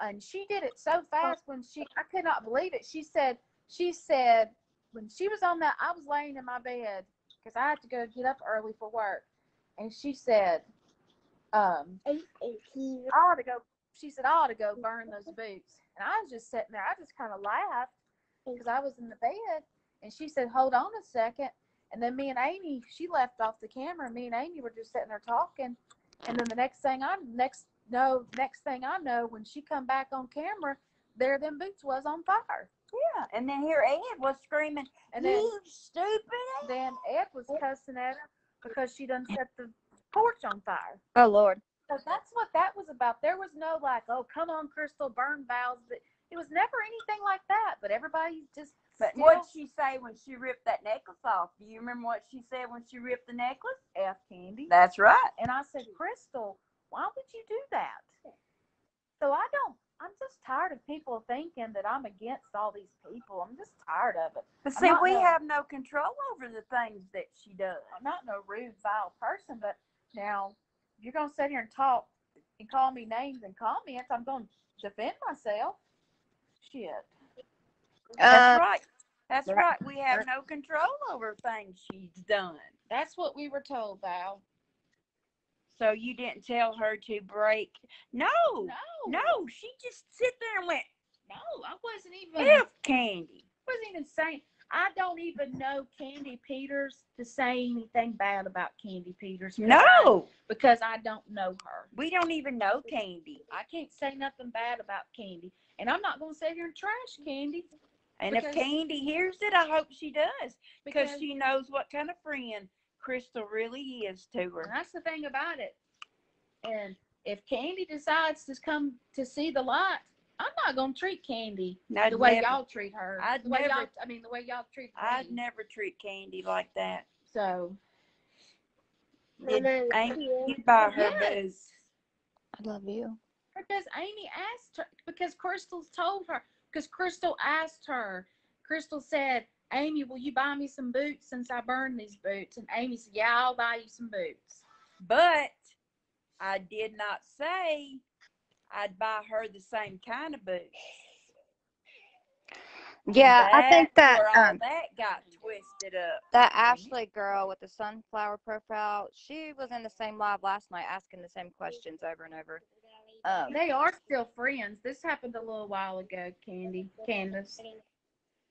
and she did it so fast when she, I could not believe it. She said, she said, when she was on that, I was laying in my bed because I had to go get up early for work. And she said, um, I ought to go, she said, I ought to go burn those boots. And I was just sitting there. I just kind of laughed because I was in the bed. And she said, hold on a second. And then me and Amy, she left off the camera. Me and Amy were just sitting there talking. And then the next thing I next no next thing I know, when she come back on camera, there them boots was on fire. yeah. And then here Ed was screaming, And then "You stupid!" Ed." then Ed was cussing at her because she done set the porch on fire. Oh Lord. So that's what that was about. There was no like, oh come on, Crystal, burn vows. But it was never anything like that. But everybody just But still what'd she say when she ripped that necklace off? Do you remember what she said when she ripped the necklace? F candy. That's right. And I said, Crystal, why would you do that? So I don't. I'm just tired of people thinking that I'm against all these people. I'm just tired of it. But see, we no- have no control over the things that she does. I'm not no rude, vile person, but now you're gonna sit here and talk and call me names and comments. I'm gonna defend myself. Shit. That's Uh, right. That's right. right. We have no control over things she's done. That's what we were told, Val. So you didn't tell her to break. No, No. no. She just sit there and went, No, I wasn't even. F Candy. wasn't even saying. I don't even know Candy Peters to say anything bad about Candy Peters. 'cause I- No, because I don't know her. we don't even know Candy. I can't say nothing bad about Candy, and I'm not gonna sit here and trash Candy And Because- if Candy hears it, I hope she does because because she knows what kind of friend Crystal really is to her. that's the thing about it. And if Candy decides to come to see the light, I'm not gonna treat Candy I'd the way never, y'all treat her. I'd the way never- y'all, I mean, the way y'all treat I'd never treat Candy like that. So Did Amy you buy her Yes. boots? I love you. because Amy asked her, because Crystal's told her, because Crystal asked her. Crystal said, Amy, will you buy me some boots since I burned these boots? And Amy said, Yeah, I'll buy you some boots. But I did not say I'd buy her the same kind of boots. Yeah, I think that um, that got twisted up. that Ashley girl with the sunflower profile, she was in the same live last night asking the same questions over and over. Um, They are still friends. This happened a little while ago, Candy, Candace.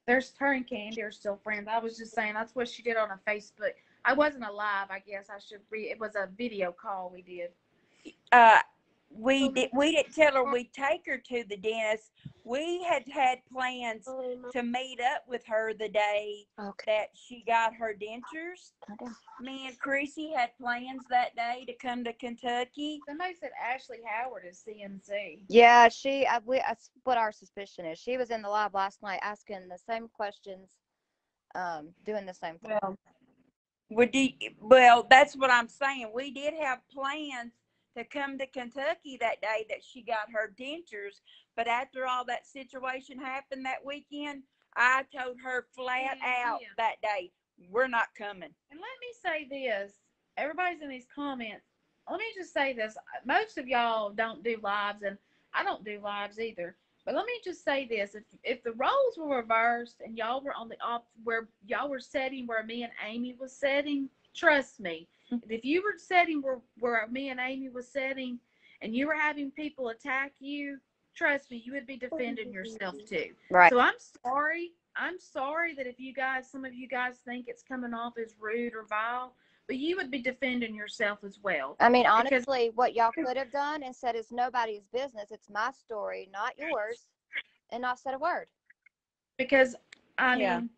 There's her and Candy are still friends. I was just saying that's what she did on a Facebook. I wasn't alive, I guess. I should be. It was a video call we did. Uh, we did. We didn't tell her we'd take her to the dentist. We had had plans to meet up with her the day okay. that she got her dentures. Okay. Me and Chrissy had plans that day to come to Kentucky. Somebody said Ashley Howard is CMC. Yeah, she. I, we, that's what our suspicion is. She was in the live last night asking the same questions, um, doing the same thing. Well, we did, well, that's what I'm saying. We did have plans to come to Kentucky that day that she got her dentures, but after all that situation happened that weekend, I told her flat Yeah, out yeah. that day, we're not coming. And let me say this: everybody's in these comments. Let me just say this: most of y'all don't do lives, and I don't do lives either. But let me just say this: if if the roles were reversed and y'all were on the off where y'all were setting where me and Amy was setting, trust me, Mm-hmm. if you were sitting where where me and Amy was sitting and you were having people attack you, trust me, you would be defending yourself too. Right. So I'm sorry. I'm sorry that if you guys, some of you guys think it's coming off as rude or vile, but you would be defending yourself as well. I mean, honestly, what y'all could have done and said is nobody's business. It's my story, not yours, and not said a word. because I Yeah. mean,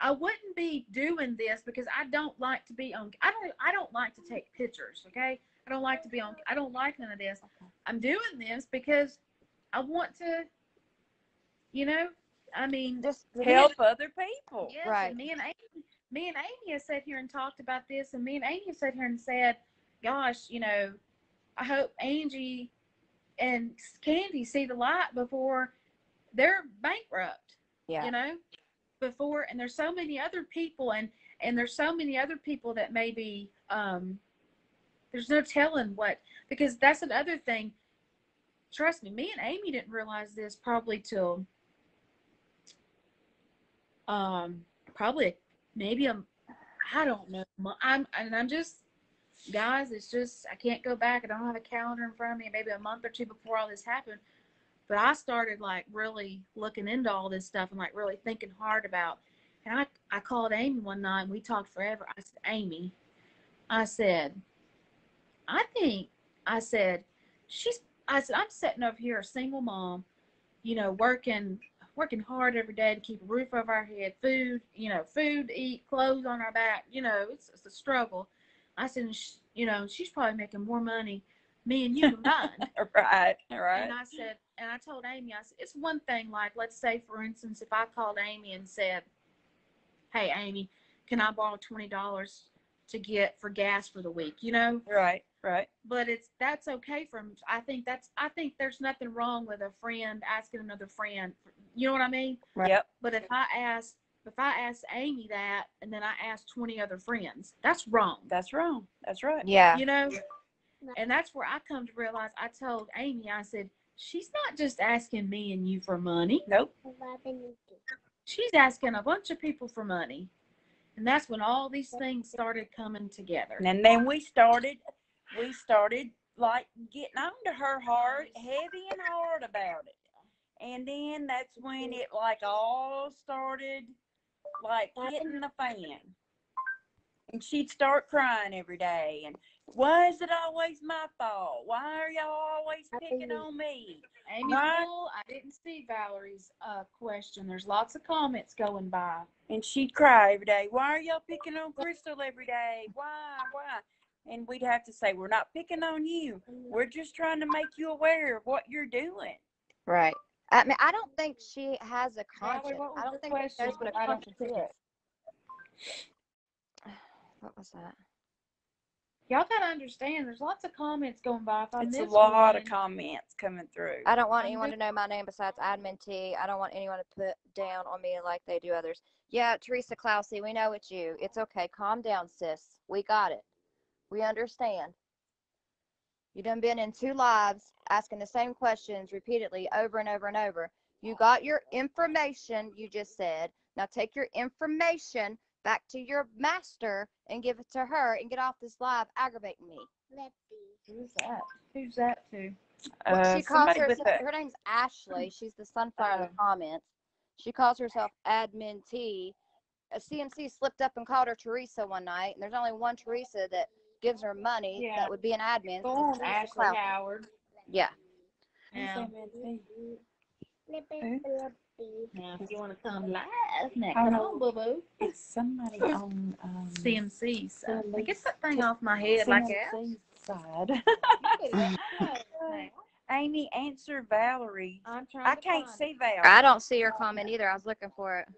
I wouldn't be doing this because I don't like to be on. I don't. I don't like to take pictures. Okay, I don't like to be on. I don't like none of this. I'm doing this because I want to. You know, I mean, Just Help other people. yes. Right. And me and Amy, me and Amy have sat here and talked about this, and me and Amy have sat here and said, "Gosh, you know, I hope Angie and Candy see the light before they're bankrupt." yeah. you know before and there's so many other people and and there's so many other people that maybe um there's no telling what because that's another thing. Trust me me and amy didn't realize this probably till um probably maybe a i don't know i'm and i'm just guys it's just i can't go back i don't have a calendar in front of me maybe a month or two before all this happened but I started like really looking into all this stuff and like really thinking hard about. And I I called Amy one night and we talked forever. I said, Amy, I said, I think I said she's I said I'm sitting over here a single mom, you know, working working hard every day to keep a roof over our head, food, you know, food to eat, clothes on our back. You know, it's, it's a struggle. I said, and sh- you know, she's probably making more money, me and you combined. Right. Right. And I said, and I told Amy, I said, it's one thing, like, let's say, for instance, if I called Amy and said, hey, Amy, can I borrow $20 to get for gas for the week, you know? Right. Right. But it's, that's okay from, I think that's, I think there's nothing wrong with a friend asking another friend, you know what I mean? Right. Yep. But if I ask, if I ask Amy that and then I ask 20 other friends, that's wrong That's wrong. That's right. Yeah. you know and that's where i come to realize i told amy i said she's not just asking me and you for money Nope. she's asking a bunch of people for money and that's when all these things started coming together And then we started, we started like getting onto her hard, heavy and hard about it. And then that's when it like all started like hitting the fan. And she'd start crying every day. And why is it always my fault? Why are y'all always picking on me? amy Right. Poole, i didn't see valerie's uh, question there's lots of comments going by And she'd cry every day. Why are y'all picking on Crystal every day? Why? Why? And we'd have to say, We're not picking on you. We're just trying to make you aware of what you're doing. Right. I mean, I don't think she has a Valerie, conscience. what was I don't think she question? knows what a I don't conscience is. What was that? Y'all gotta understand there's lots of comments going by if I It's a miss lot of comments coming through. I don't want I'm anyone to know my name besides Admin T. I don't want anyone to put down on me like they do others. Yeah, Teresa Klausy, we know it's you. It's okay. Calm down, sis. We got it. We understand. You done been in two lives asking the same questions repeatedly over and over and over. You got your information, you just said. Now take your information back to your master and give it to her and get off this live aggravating me. who's that who's that to Well, Uh, she calls somebody herself, with a, her name's Ashley. She's the sunflower in Oh. the comments. She calls herself Admin T. A CMC slipped up and called her Teresa one night, and there's only one Teresa that gives her money Yeah. that would be an admin. Go on, Ashley Clout. Howard. Yeah. Yeah. Now, if you want to come live now, Oh, come on, boo boo. it's somebody on um, CMC. So Somebody- get that thing off my head like that. CMC's side. Amy, answer Valerie. I'm trying. I to can't find see It. Valerie. I don't see her comment either. I was looking for it.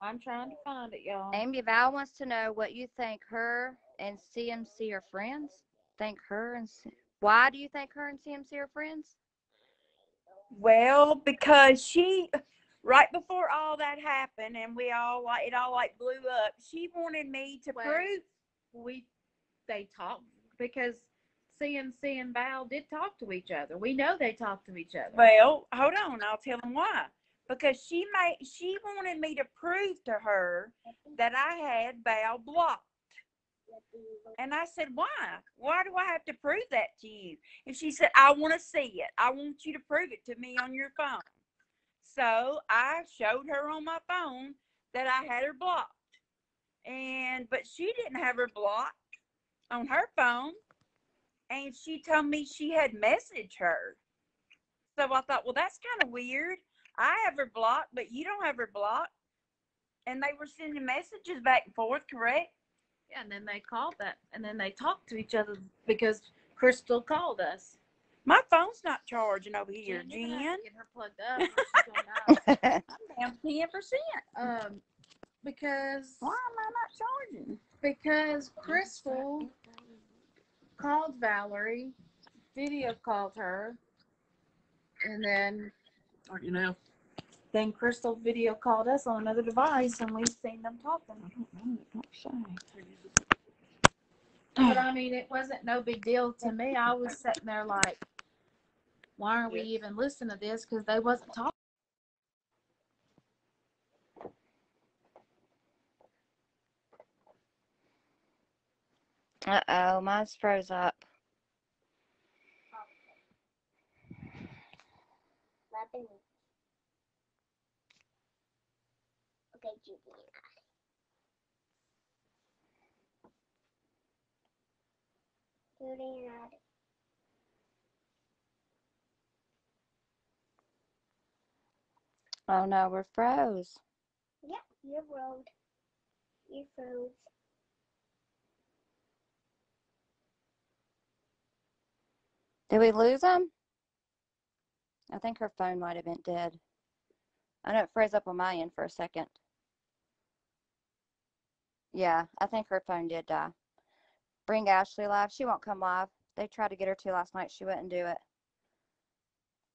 I'm trying to find it, y'all. Amy Val wants to know what you think her and CMC are friends. Think her and C- why do you think her and CMC are friends? Well, because she, right before all that happened, and we all like it all like blew up. She wanted me to Well, prove. We they talk because CMC and Val did talk to each other. We know they talked to each other. Well, hold on. I'll tell them why. Because she made she wanted me to prove to her that I had Val blocked. And I said, Why? Why do I have to prove that to you? And she said, I want to see it. I want you to prove it to me on your phone. So I showed her on my phone that I had her blocked. And but she didn't have her blocked on her phone. And she told me she had messaged her. So I thought, well, that's kind of weird. I have her blocked, but you don't have her blocked. And they were sending messages back and forth, correct? Yeah, and then they called that, and then they talked to each other because Crystal called us. My phone's not charging over here, Jen, you're have Jen. to Get her plugged up. or she's going out. I'm down ten percent. um, because Why am I not charging? because Crystal called Valerie, video called her, and then Aren't you know? Then Crystal video called us on another device, and we've seen them talking. But I mean, it wasn't no big deal to me. I was sitting there like, why aren't we even listening to this? Because they wasn't talking. Uh oh, mine's froze up. Weapon. Okay, Judy. Judy and I. Oh no, we're froze. Yeah, you're rolled. You froze. Did we lose him? I think her phone might have been dead. I know it froze up on my end for a second. Yeah, I think her phone did die. Bring Ashley live. She won't come live. They tried to get her to last night. She wouldn't do it.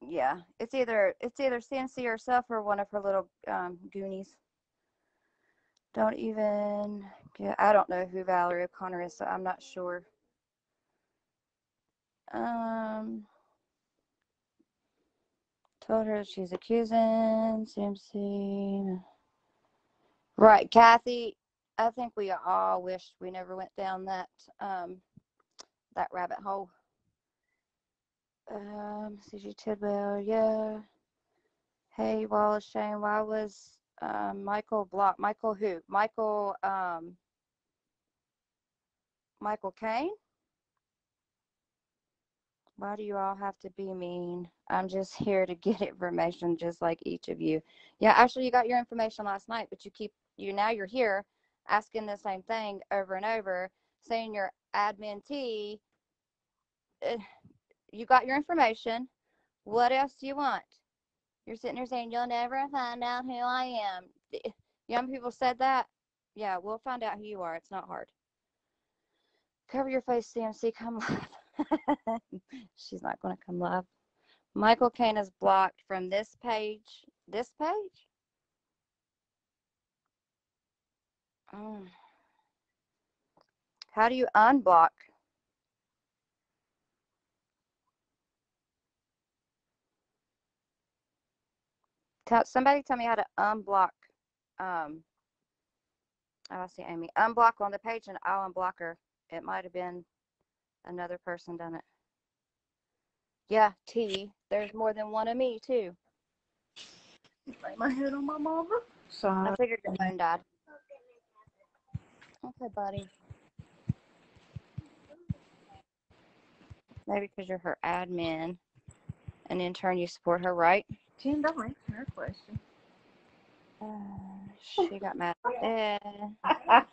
Yeah, it's either it's either CMC herself or one of her little um, Goonies. Don't even. Yeah, I don't know who Valerie O'Connor is, so I'm not sure. Um, told her she's accusing CMC. Right, Kathy. I think we all wished we never went down that um that rabbit hole. Um, CG Tidwell, yeah. Hey, Wallace Shane, why was um Michael Block? Michael who? Michael um Michael Kane? Why do you all have to be mean? I'm just here to get information just like each of you. Yeah, actually you got your information last night, but you keep you now you're here asking the same thing over and over, saying you're admin T. Uh, You got your information. What else do you want? You're sitting there saying you'll never find out who I am. Eh, Young people said that. Yeah, we'll find out who you are. It's not hard. Cover your face, CMC. Come live. She's not going to come live. Michael Kane is blocked from this page. This page? Mm. How do you unblock? Tell somebody tell me how to unblock. Um, oh, I see Amy. Unblock on the page and I'll unblock her. It might have been another person done it. Yeah, T. There's more than one of me too. Lay my head on my mama. I figured your phone died. Okay, buddy. Maybe because you're her admin, and in turn you support her, right? Jen, don't answer her question. Uh, she got mad at Ed.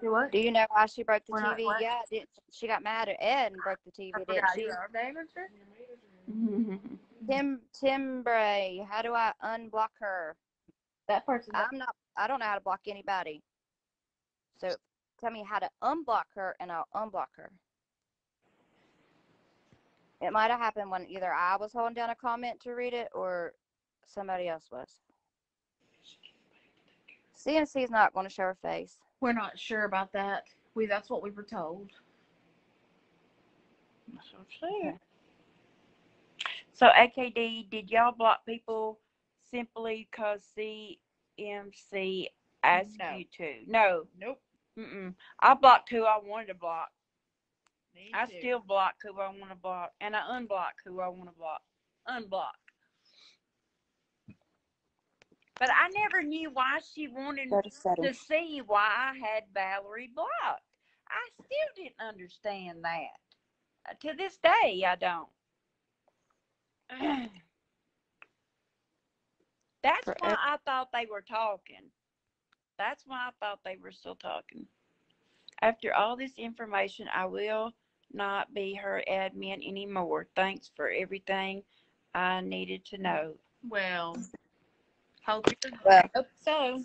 Do what? Do you know why she broke the We're TV? Yeah, did, she got mad at Ed and broke the TV, I didn't she? Tim Timbre, how do I unblock her? That person. I'm not. I don't know how to block anybody. So tell me how to unblock her, and I'll unblock her. It might have happened when either I was holding down a comment to read it or somebody else was. CMC is not going to show her face. We're not sure about that. We that's what we were told. Okay. So AKD, did y'all block people simply because CMC asked No. you to? No. Nope. Mm-mm. I blocked who I wanted to block. Me I too. still block who I want to block, and I unblock who I want to block. Unblock. But I never knew why she wanted Go to to see why I had Valerie blocked. I still didn't understand that. Uh, to this day, I don't. That's why I thought they were talking. That's why I thought they were still talking. After all this information, I will not be her admin anymore. Thanks for everything I needed to know. Well, hope you're, Well, hope so.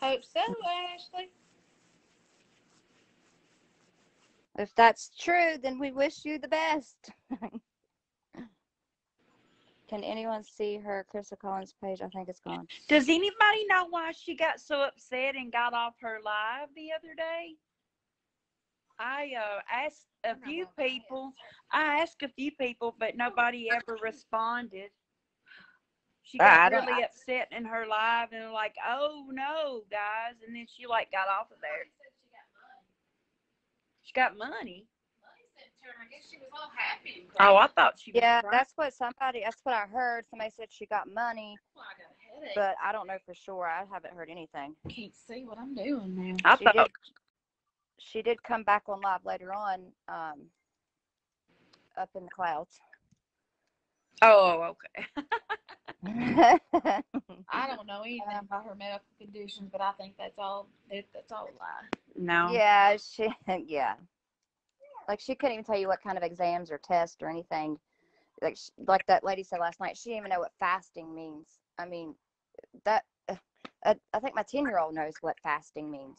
Hope so, Ashley. if that's true, then we wish you the best. Can anyone see her Crystal Collins page? I think it's gone. Does anybody know why she got so upset and got off her live the other day? I uh, asked a few people. I asked a few people, but nobody ever responded. She got really upset in her live and like, "Oh no, guys!" And then she like got off of there. She got money. Oh, I thought she. Yeah, crying. that's what somebody. That's what I heard. Somebody said she got money, but I don't know for sure. I haven't heard anything. Can't see what I'm doing now. I she thought. did. She did come back on live later on, um, up in the clouds. Oh, okay. I don't know anything about her medical conditions, but I think that's all. That, that's all a lie. no. Yeah, she. Yeah, like she couldn't even tell you what kind of exams or tests or anything. Like, sh like that lady said last night, she didn't even know what fasting means. I mean, that. Uh, I, I think my ten-year-old knows what fasting means.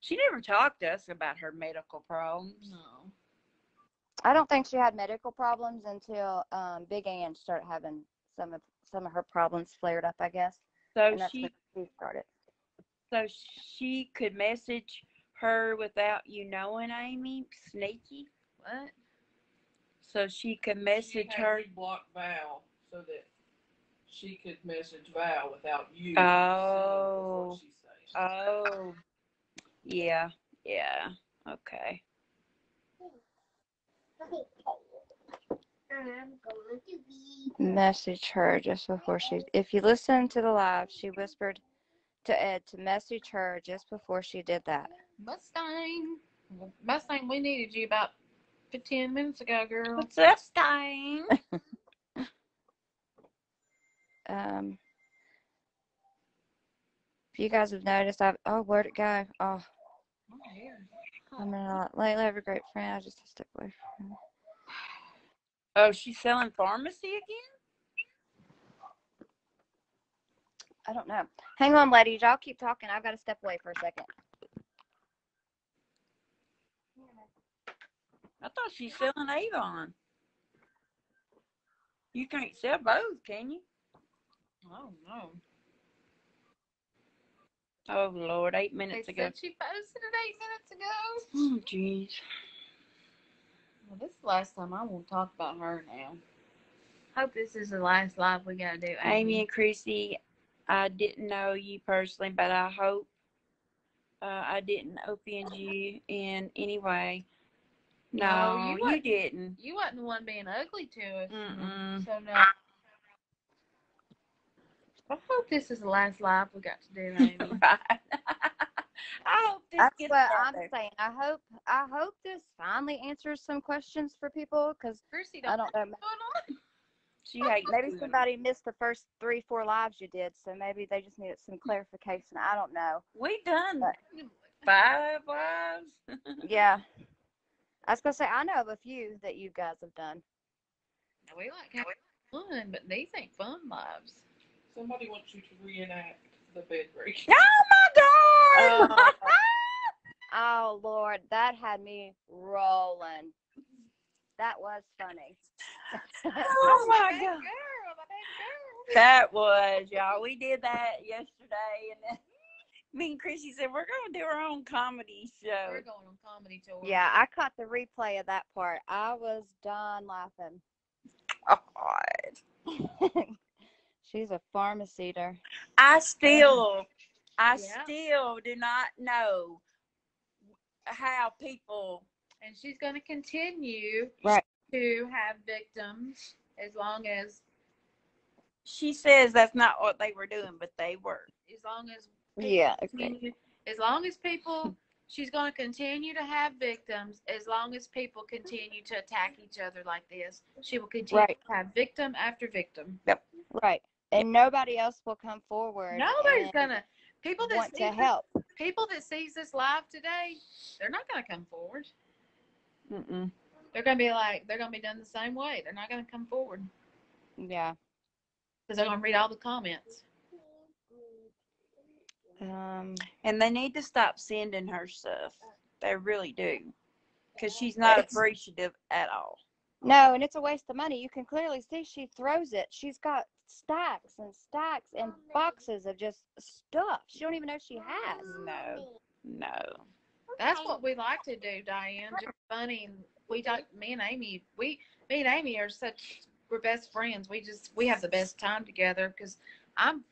She never talked to us about her medical problems. No. I don't think she had medical problems until um, Big Ann started having some of some of her problems flared up. I guess, So she she started. so she could message her without you knowing, Amy. Sneaky. What? So she could message she her. block Val so that she could message Val without you. Oh. seeing what she says. Oh. Yeah. Yeah. Okay. I'm going to be. Message her just before she. If you listen to the live, she whispered to Ed to message her just before she did that. Mustang. Mustang, we needed you about 15 minutes ago, girl. What's up, Stein? Um, if you guys have noticed, I've oh where'd it go? Oh, I'm in a lot. Lately, I have a great friend. I just step away from. her. Oh, she's selling pharmacy again? I don't know. Hang on, ladies. Y'all keep talking. I've got to step away for a second. I thought she's selling Avon. You can't sell both, can you? Oh, no. Oh Lord, eight They minutes ago. said she posted it eight minutes ago. Oh jeez. Well, this is the last time I won't talk about her now. Hope this is the last live we gotta do. Amy and Chrissy, I didn't know you personally, but I hope uh, I didn't offend you in any way. No, No, you you, didn't. You wasn't the one being ugly to us. Mm-mm. So no. I hope this is the last live we got to do, Amy. right. I hope this That's gets what I'm saying. I hope I hope this finally answers some questions for people because Chrissy, I don't don't know. know. She hates Maybe somebody missed the first three, four lives you did, so maybe they just needed some clarification. I don't know. We done But- five lives. Yeah. I was gonna say I know of a few that you guys have done. We like having fun, but these ain't fun lives. Somebody wants you to reenact the bed break. oh my God! Uh, oh Lord, that had me rolling. That was funny. oh my That God! girl, that girl. That was y'all. We did that yesterday, and then Me and Chrissy said we're gonna do our own comedy show. We're going on comedy tour. Yeah, I caught the replay of that part. I was done laughing. God. She's a pharmacy eater. I still, I Yeah. still do not know how people. and she's going to continue Right. to have victims as long as She says that's not what they were doing, but they were. as long as people Yeah, okay. as long as people she's going to continue to have victims as long as people continue to attack each other like this she will continue Right. to have victim after victim Yep. Right. And nobody else will come forward. nobody's gonna people that want see to this, help. people that sees this live today they're not going to come forward Mm-mm. they're going to be like they're going to be done the same way they're not going to come forward Yeah. because they're going to read all the comments Um And they need to stop sending her stuff. They really do, because she's not appreciative at all. no, and it's a waste of money. You can clearly see she throws it. She's got stacks and stacks and boxes of just stuff. She don't even know she has. No, no. That's what we like to do, Diane. Just funny. And we talk. Me and Amy. We. Me and Amy are such. We're best friends. We just. We have the best time together because I'm.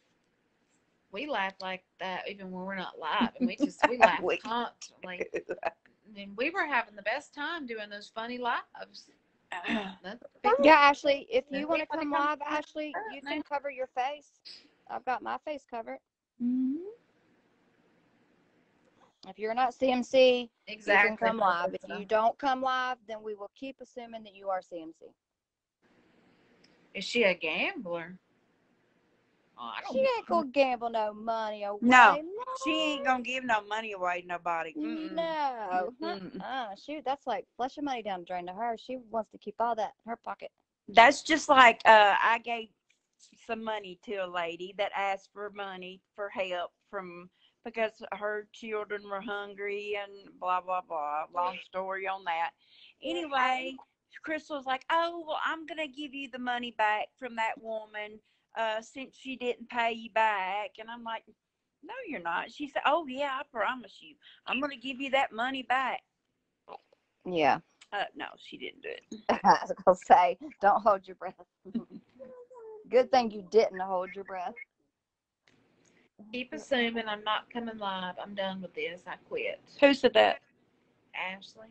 We laugh like that even when we're not live, and we just we laugh We- constantly. And we were having the best time doing those funny lives. That's Yeah, Ashley, if you want to come come live, to Ashley, church, you man. can cover your face. I've got my face covered. Mhm. If you're not CMC, exactly. you can come live. If you don't come live, then we will keep assuming that you are CMC. Is she a gambler? Oh, I don't. She ain't gonna gamble no money away. No, She ain't gonna give no money away to nobody. No, Mm-mm. no. Mm-mm. Uh, shoot, that's like flushing money down the drain to her. She wants to keep all that in her pocket. That's just like uh, I gave some money to a lady that asked for money for help from because her children were hungry and blah blah blah. Long story on that. Anyway, Crystal was like, "Oh well, I'm gonna give you the money back from that woman uh, since she didn't pay you back." And I'm like, "No, you're not." She said, "Oh yeah, I promise you, I'm gonna give you that money back." Yeah. Uh, no, she didn't do it. I was gonna say, don't hold your breath. Good thing you didn't hold your breath. Keep assuming I'm not coming live. I'm done with this. I quit. Who said that? Ashley.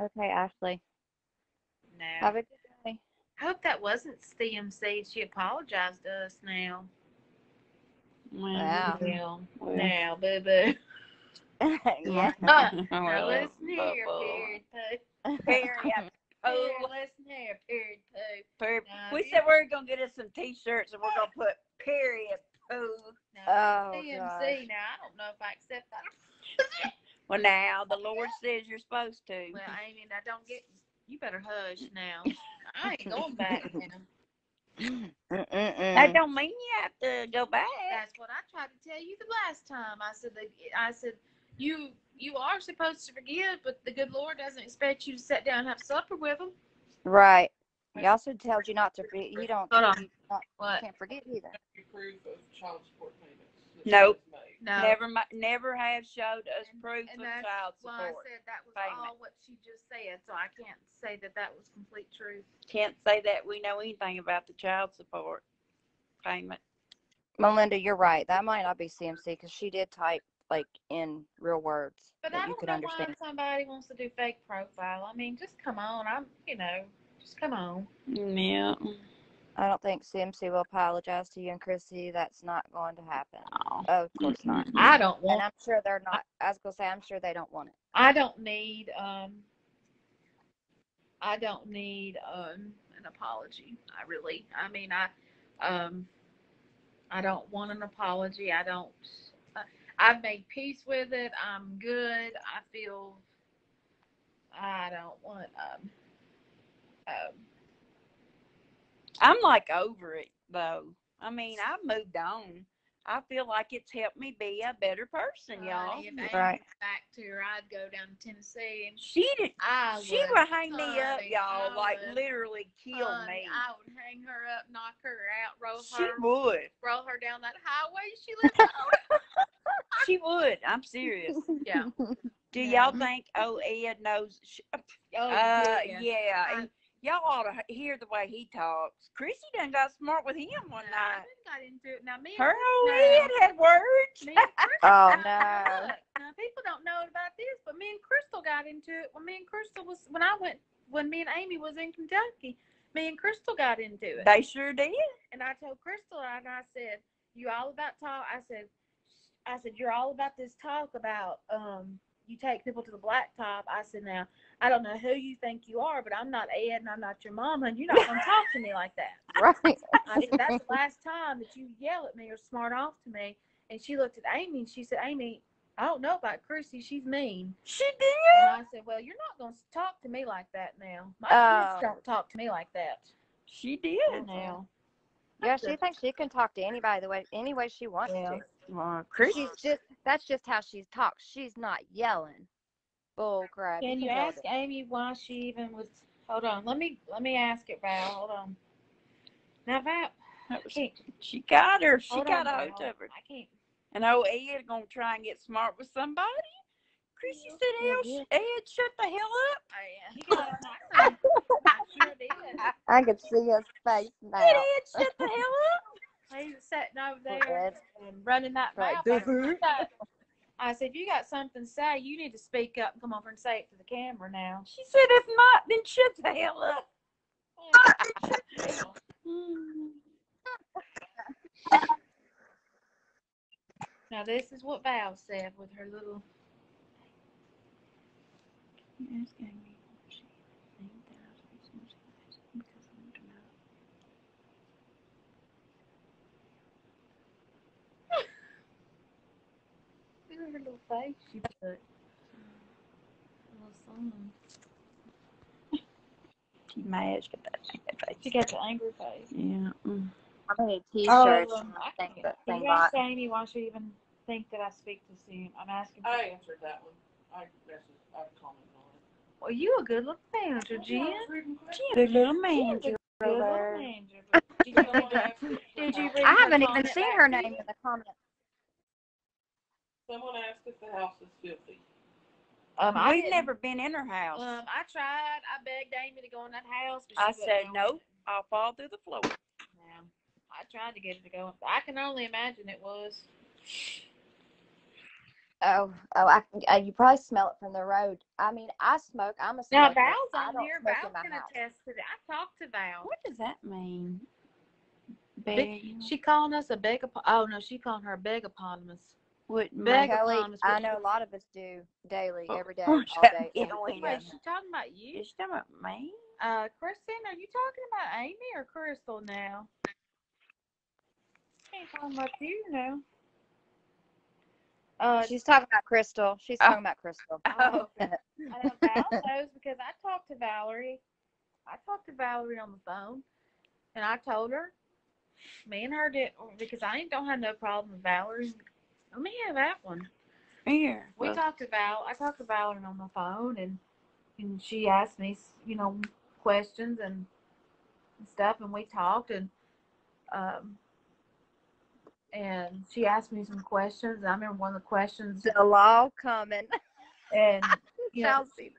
Okay, Ashley. No. Have a good day. I hope that wasn't CMC. She apologized to us now. Wow. Well, Well. now, boo boo. yeah. Now Well, listen here, period poo. Period. Oh, Oh, listen here, period poo. per- No, we you- said we are gonna get us some T-shirts and we're gonna put period. Poo. Now, Oh, CMC. gosh. Now I don't know if I accept that. Well, now the Lord says you're supposed to. Well, Amy, now don't get. You better hush now. I ain't going back now. that don't mean you have to go back. That's what I tried to tell you the last time. I said that I said you you are supposed to forgive, but the good Lord doesn't expect you to sit down and have supper with him. Right. He also tells you not to forget. You don't. Hold on. You not, What? can't forget either. Proof of child support payments. Nope. She has made. No. Never, never have showed us And- proof and of that's child Well, I said that was payment. all what she just said, so I can't say that that was complete truth. Can't say that we know anything about the child support payment. Melinda, you're right. That might not be CMC because she did type like in real words But that I don't could know understand. why somebody wants to do fake profile. I mean, just come on. I'm, you know, just come on. Yeah. I don't think CMC will apologize to you and Chrissy. That's not going to happen. Oh. Oh, of course not. I don't want. And want. I'm sure they're not. I was gonna say, I'm sure they don't want it. I don't need. Um. I don't need um an apology. I really. I mean, I. Um. I don't want an apology. I don't. Uh, I've made peace with it. I'm good. I feel. I don't want. Um. Um. I'm like over it though. I mean, I've moved on. I feel like it's helped me be a better person, y'all. If Amy Right. was back to her, I'd go down to Tennessee and She did. I She would, would hang me up, y'all. I Like would. literally kill honey, me. I would hang her up, knock her out, roll She her, would. roll her down that highway she lived on. She would. I'm serious. yeah. Do Yeah. y'all think oh Ed knows? Sh- Oh, uh, yeah. yeah. I- and y'all ought to hear the way he talks. Chrissy done got smart with him one Nah, I night. done got into it. Now me and Her old now- Ed had words. Me and Crystal, Oh, no. now people don't know about this, but me and Crystal got into it when me and Crystal was when I went when me and Amy was in Kentucky. Me and Crystal got into it, They sure did. and I told Crystal and I said, "You all about talk?" I said, "I said you're all about this talk about um you take people to the blacktop." I said, "Now I don't know who you think you are, but I'm not Ed and I'm not your mama, and you're not gonna talk to me like that." Right. I said, that's the last time that you yell at me or smart off to me. And she looked at Amy and she said, Amy, I don't know about Chrissy. She's mean. She did. And I said, well, you're not going to talk to me like that now. My Oh. kids don't talk to me like that She did. now. Yeah, she thinks she can talk to anybody the way any way she wants Yeah. to. Well, Chrissy. She's just that's just how she talks. She's not yelling. Bull crap. Can you can tell ask Amy why she even was? Hold on. Let me let me ask it, Val. Hold on. Now, Val, I can't. She got her. She hold got on, a hold of her. I can't. And oh, Ed gonna try and get smart with somebody. Chrissy said, Yeah, "Hell, yeah. Ed, shut the hell up." Oh, yeah. He got I sure did. I could see his face now. Said, Ed, shut the hell up. He was sitting over there and running that Right. mouth. I said, if you got something to say, you need to speak up and come over and say it to the camera now. She said, "If not, then shut the hell up." Now this is what Val said with her little. Her little face she put. Her little son. She mad. She got that that face. She got the angry face. Yeah. mm. I need t-shirts Oh, and I things can't- that Did thing you bought. ask Amy why she even think that I speak to Sam? I'm asking. For, I answered that one. I messaged, I commented on it. well, you a good little manager, Jen. I was reading questions. She a good little She's manager. good little manager. Did you, Someone asked if the did you I haven't even seen her name in the comments. Someone asked if the house is filthy. Um, I We've didn't- never been in her house. Um, I tried. I begged Amy to go in that house. But she I said, no. nope. I'll fall through the floor. Yeah. I tried to get her to go. in. I can only imagine it was. Oh, oh, I, uh, you probably smell it from the road. I mean, I smoke. I'm a smoker. Now smoker. Val's I on don't here. smoke Val in can house. attest to that. I talked to Val. What does that mean? Big- Beg? She calling us a beg. Oh no, she calling her a begoponymous. Wouldn't Beg- Kelly, I know a lot of us do daily, Oh, every day, all day. yeah, every we week. know. Wait, she talking about you? Is talking about me? Uh, Kristen, are you talking about Amy or Crystal now? Ain't talking about you now. Uh, She's talking about Crystal. She's Oh. talking about Crystal. Oh, uh, Val knows because I talked to Valerie. I talked to Valerie on the phone, and I told her, me and her did because I ain't don't have no problem with Valerie. Let me have that one. Here. We well, talked about I talked about Valerie on the phone, and and she asked me, you know, questions and, and stuff, and we talked, and um, and she asked me some questions. I remember one of the questions, The law coming. and you know, Chelsea.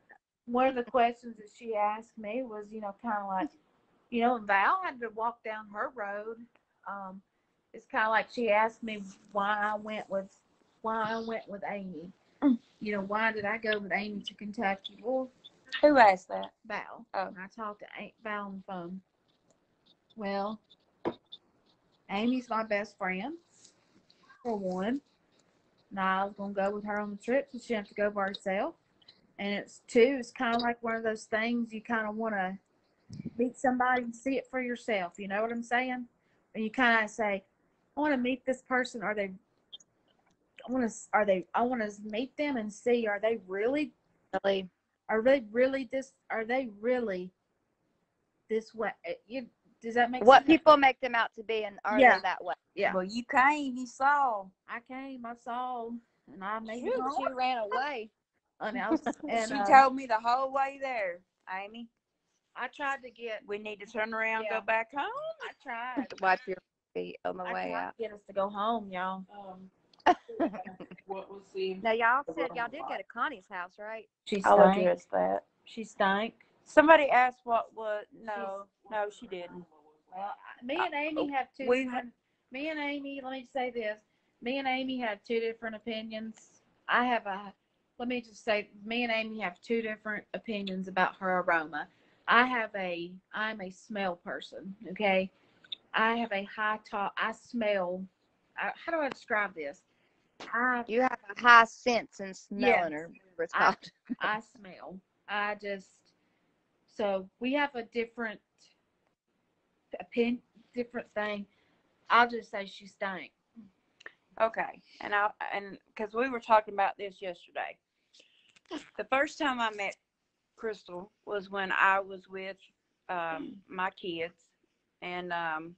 one of the questions that she asked me was, you know, kind of like, you know, Val had to walk down her road. Um, it's kind of like she asked me why I went with, why I went with Amy. Mm. You know, why did I go with Amy to Kentucky? Well, Who asked that? Val. Oh. And I talked to Aunt Val on the phone. Well, Amy's my best friend, for one. And I was gonna go with her on the trip, so she didn't have to go by herself. And it's two, it's kind of like one of those things you kind of want to meet somebody and see it for yourself. You know what I'm saying? And you kind of say, I want to meet this person. Are they? I want to. Are they? I want to meet them and see. Are they really Really, are they really this are they really this way eh, you Does that make what sense? people make them out to be, and are Yeah. they that way? Yeah. Well, you came, you saw. I came, I saw, and I made Shoot, it she ran away. I mean, I was, and she uh, told me the whole way there, Amy. I tried to get, We need to turn around, Yeah. go back home. I tried, Wipe your feet on the I way out. get us to go home, y'all. Um, what was the, Now y'all said y'all did go to Connie's house, right? She I'll address that. She stank. Somebody asked what was no, no, she didn't. Well, me and Amy have two. we different, me and Amy, let me just say this. Me and Amy have two different opinions. I have a, let me just say, me and Amy have two different opinions about her aroma. I have a, I'm a smell person, okay? I have a high top, I smell, I, how do I describe this? I, You have a high sense in smelling, Yes. or it's I- I smell. I just, so we have a different opinion, different thing. I'll just say she stank. Okay, and I and because we were talking about this yesterday. The first time I met Crystal was when I was with um, my kids, and um,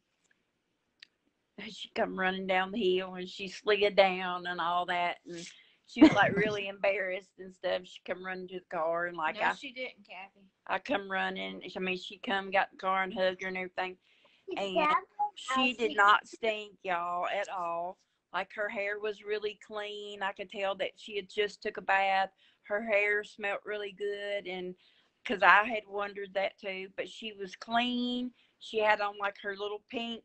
she come running down the hill and she slid down and all that, and she was like really embarrassed and stuff. She come running to the car and like no, I she didn't, Kathy. I come running. I mean, she come got the car and hugged her and everything. And Dad, she did not stink, y'all, at all. Like her hair was really clean. I could tell that she had just took a bath. Her hair smelled really good, and because I had wondered that too. But she was clean. She had on like her little pink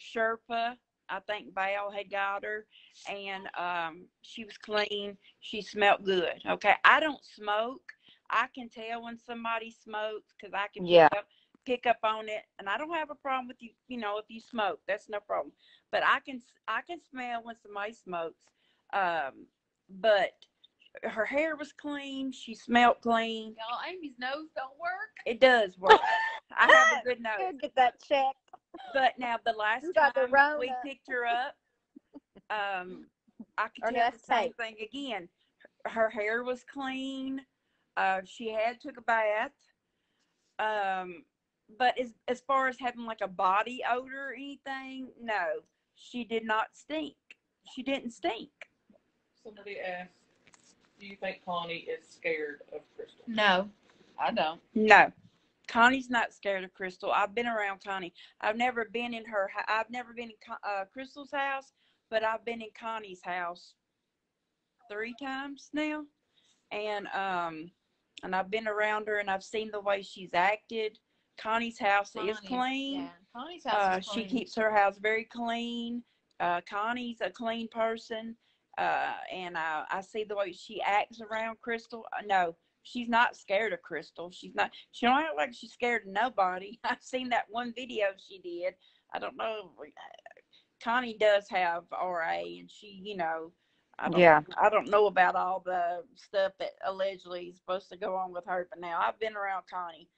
Sherpa. I think Val had got her, and um, she was clean. She smelled good. Okay, I don't smoke. I can tell when somebody smokes because I can Yeah. pick up pick up on it and i don't have a problem with you you know if you smoke that's no problem but i can i can smell when somebody smokes um but her hair was clean she smelled clean Y'all, Amy's nose don't work. it does work i have a good nose Go Get that check. but now the last You got the time we picked her up um i could Or tell the same tape. thing again. Her hair was clean. Uh she had took a bath. Um but as as far as having like a body odor or anything no. She did not stink. She didn't stink. Somebody asked, do you think Connie is scared of Crystal? No, I don't. no connie's not scared of crystal i've been around connie i've never been in her i've never been in uh, crystal's house but i've been in connie's house three times now and um and i've been around her and i've seen the way she's acted connie's house is clean Yeah, Connie's house Uh, is she keeps her house very clean. Uh, Connie's a clean person. Uh, and uh, I see the way she acts around Crystal. Uh, no, she's not scared of Crystal. She's not. She don't act like she's scared of nobody. I've seen that one video she did. I don't know. Connie does have RA, and she, you know, I don't, Yeah. I don't know about all the stuff that allegedly is supposed to go on with her. But now I've been around Connie,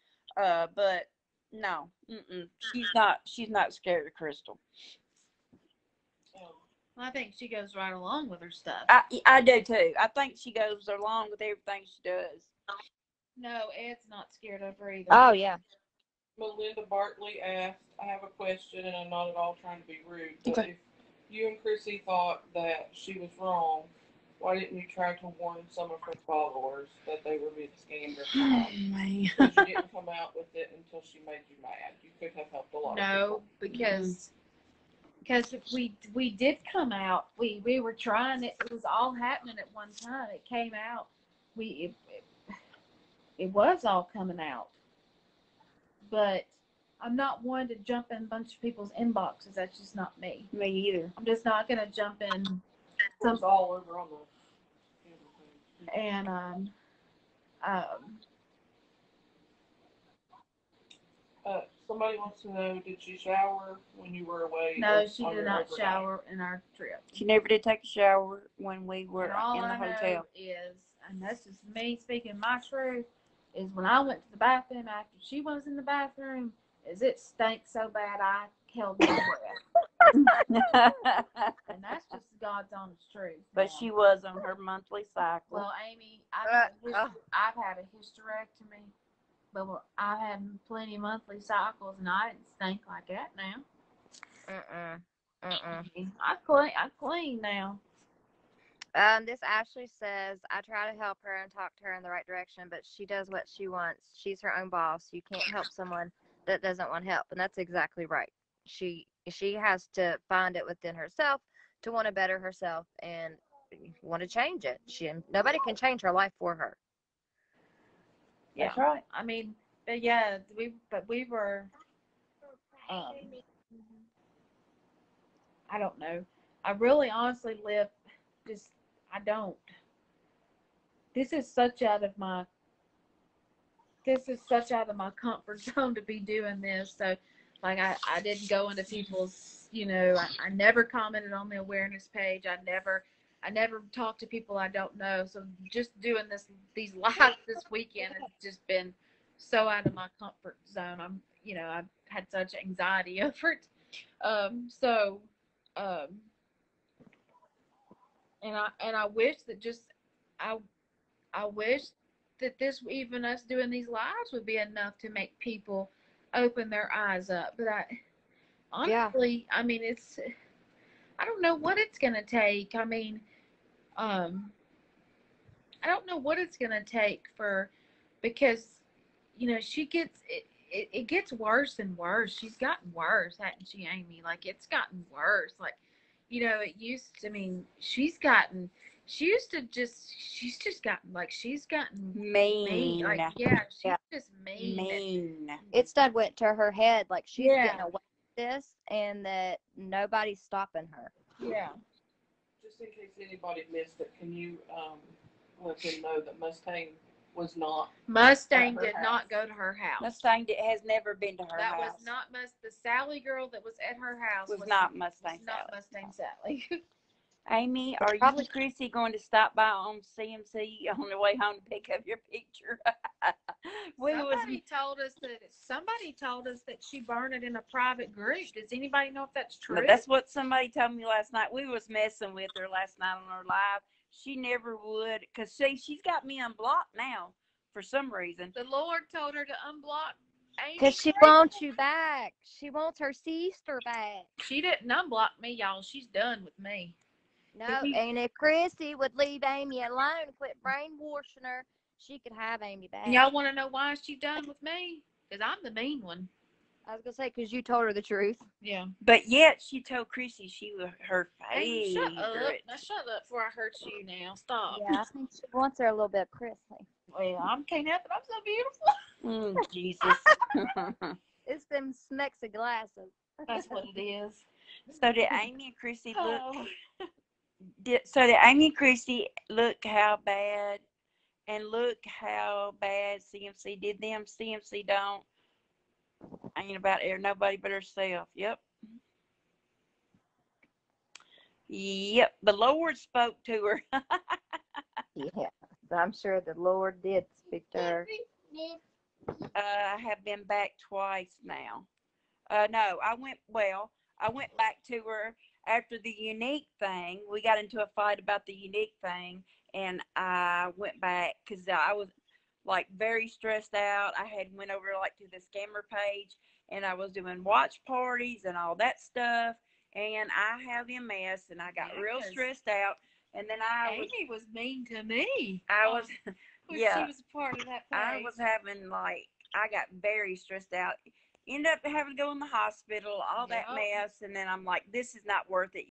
uh, but no, mm-mm, she's not. She's not scared of Crystal. I think she goes right along with her stuff. I I do too. I think she goes along with everything she does. no, Ed's not scared of her either. Oh yeah. Melinda Bartley asked, I have a question and I'm not at all trying to be rude, but Okay. if you and Chrissy thought that she was wrong, why didn't you try to warn some of her followers that they were being scammed or something? Oh, man. Because you didn't come out with it until she made you mad. You could have helped a lot of No, people. because because if we we did come out, we we were trying it. It was all happening at one time. It came out. We it, it, it was all coming out. But I'm not one to jump in a bunch of people's inboxes. That's just not me. Me either. I'm just not gonna jump in It was all over on the. and um um Uh, somebody wants to know, did she shower when you were away? no, or she on did your not overnight? shower in our trip. She never did take a shower when we were And all in the I know hotel. is, and that's just me speaking my truth, is when I went to the bathroom after she was in the bathroom, is it stank so bad I held my breath. And that's just God's honest truth. but now. she was on her monthly cycle. Well, Amy, I've, Uh, had, a his- oh. I've had a hysterectomy. But I had plenty of monthly cycles, and I didn't stink like that now. Mm-mm. Mm-mm. I clean. I clean now. Um, this Ashley says I try to help her and talk to her in the right direction, but she does what she wants. She's her own boss. You can't help someone that doesn't want help, and that's exactly right. She she has to find it within herself to want to better herself and want to change it. She nobody can change her life for her. Yeah. That's right. I mean, but yeah, we but we were. Um, I don't know. I really honestly live just I don't. This is such out of my this is such out of my comfort zone to be doing this. So like I, I didn't go into people's you know, I, I never commented on the awareness page. I never I never talk to people I don't know. So just doing this these lives this weekend has just been so out of my comfort zone. I'm you know, I've had such anxiety over it. Um so um and I and I wish that just I I wish that this even us doing these lives would be enough to make people open their eyes up. But I Yeah. honestly, I mean it's I don't know what it's gonna take. I mean, um I don't know what it's gonna take for because you know she gets it, it, it gets worse and worse. She's gotten worse, hasn't she, Amy? Like it's gotten worse. Like you know, it used. To, I mean, she's gotten. She used to just. She's just gotten like she's gotten mean. Mean. Like yeah, she's Yeah. just mean. and- Mean. It's done went to her head like she's Yeah. getting away with this and that nobody's stopping her. Yeah. Just in case anybody missed it, can you um, let them know that Mustang was not? Mustang did house. not go to her house. Mustang d- has never been to her that house. That was not Must. The Sally girl that was at her house Was not was Mustang not Sally. Mustang Sally. Amy, are you probably- and Chrissy going to stop by on CMC on the way home to pick up your picture? we was somebody told us that somebody told us that she burned it in a private group. Does anybody know if that's true? But that's what somebody told me last night. We was messing with her last night on her live. She never would, cause see, she's got me unblocked now for some reason. the Lord told her to unblock Amy. Because she wants you back. She wants her sister back. She didn't unblock me, y'all. She's done with me. No, he- and if Chrissy would leave Amy alone and quit brainwashing her, she could have Amy back. And y'all want to know why she done with me? Because I'm the mean one. I was gonna say because you told her the truth. Yeah. But yet she told Chrissy she was her Amy, shut up. favorite. Now shut up before I hurt you. Now stop. Yeah, I think she wants her a little bit, Chrissy. Well, I'm can't help it. I'm so beautiful. Mm, Jesus. It's them smecks of glasses. That's what it is. so did Amy and Chrissy look? Oh. Did, so did Amy Chrissy, look how bad, and look how bad CMC did them. CMC don't. Ain't about there nobody but herself. Yep. Yep. The Lord spoke to her. Yeah, I'm sure the Lord did speak to her. uh, I have been back twice now. Uh, no, I went well. I went back to her after the unique thing. We got into a fight about the unique thing, and I went back because I was like very stressed out. I had went over like to the scammer page, and I was doing watch parties and all that stuff. And I have MS, and I got real stressed out. And then I was, Amy was mean to me. I oh, was. yeah. She was a part of that. I was having like I got very stressed out. Ended up having to go in the hospital, all that mess, and then I'm like, this is not worth it.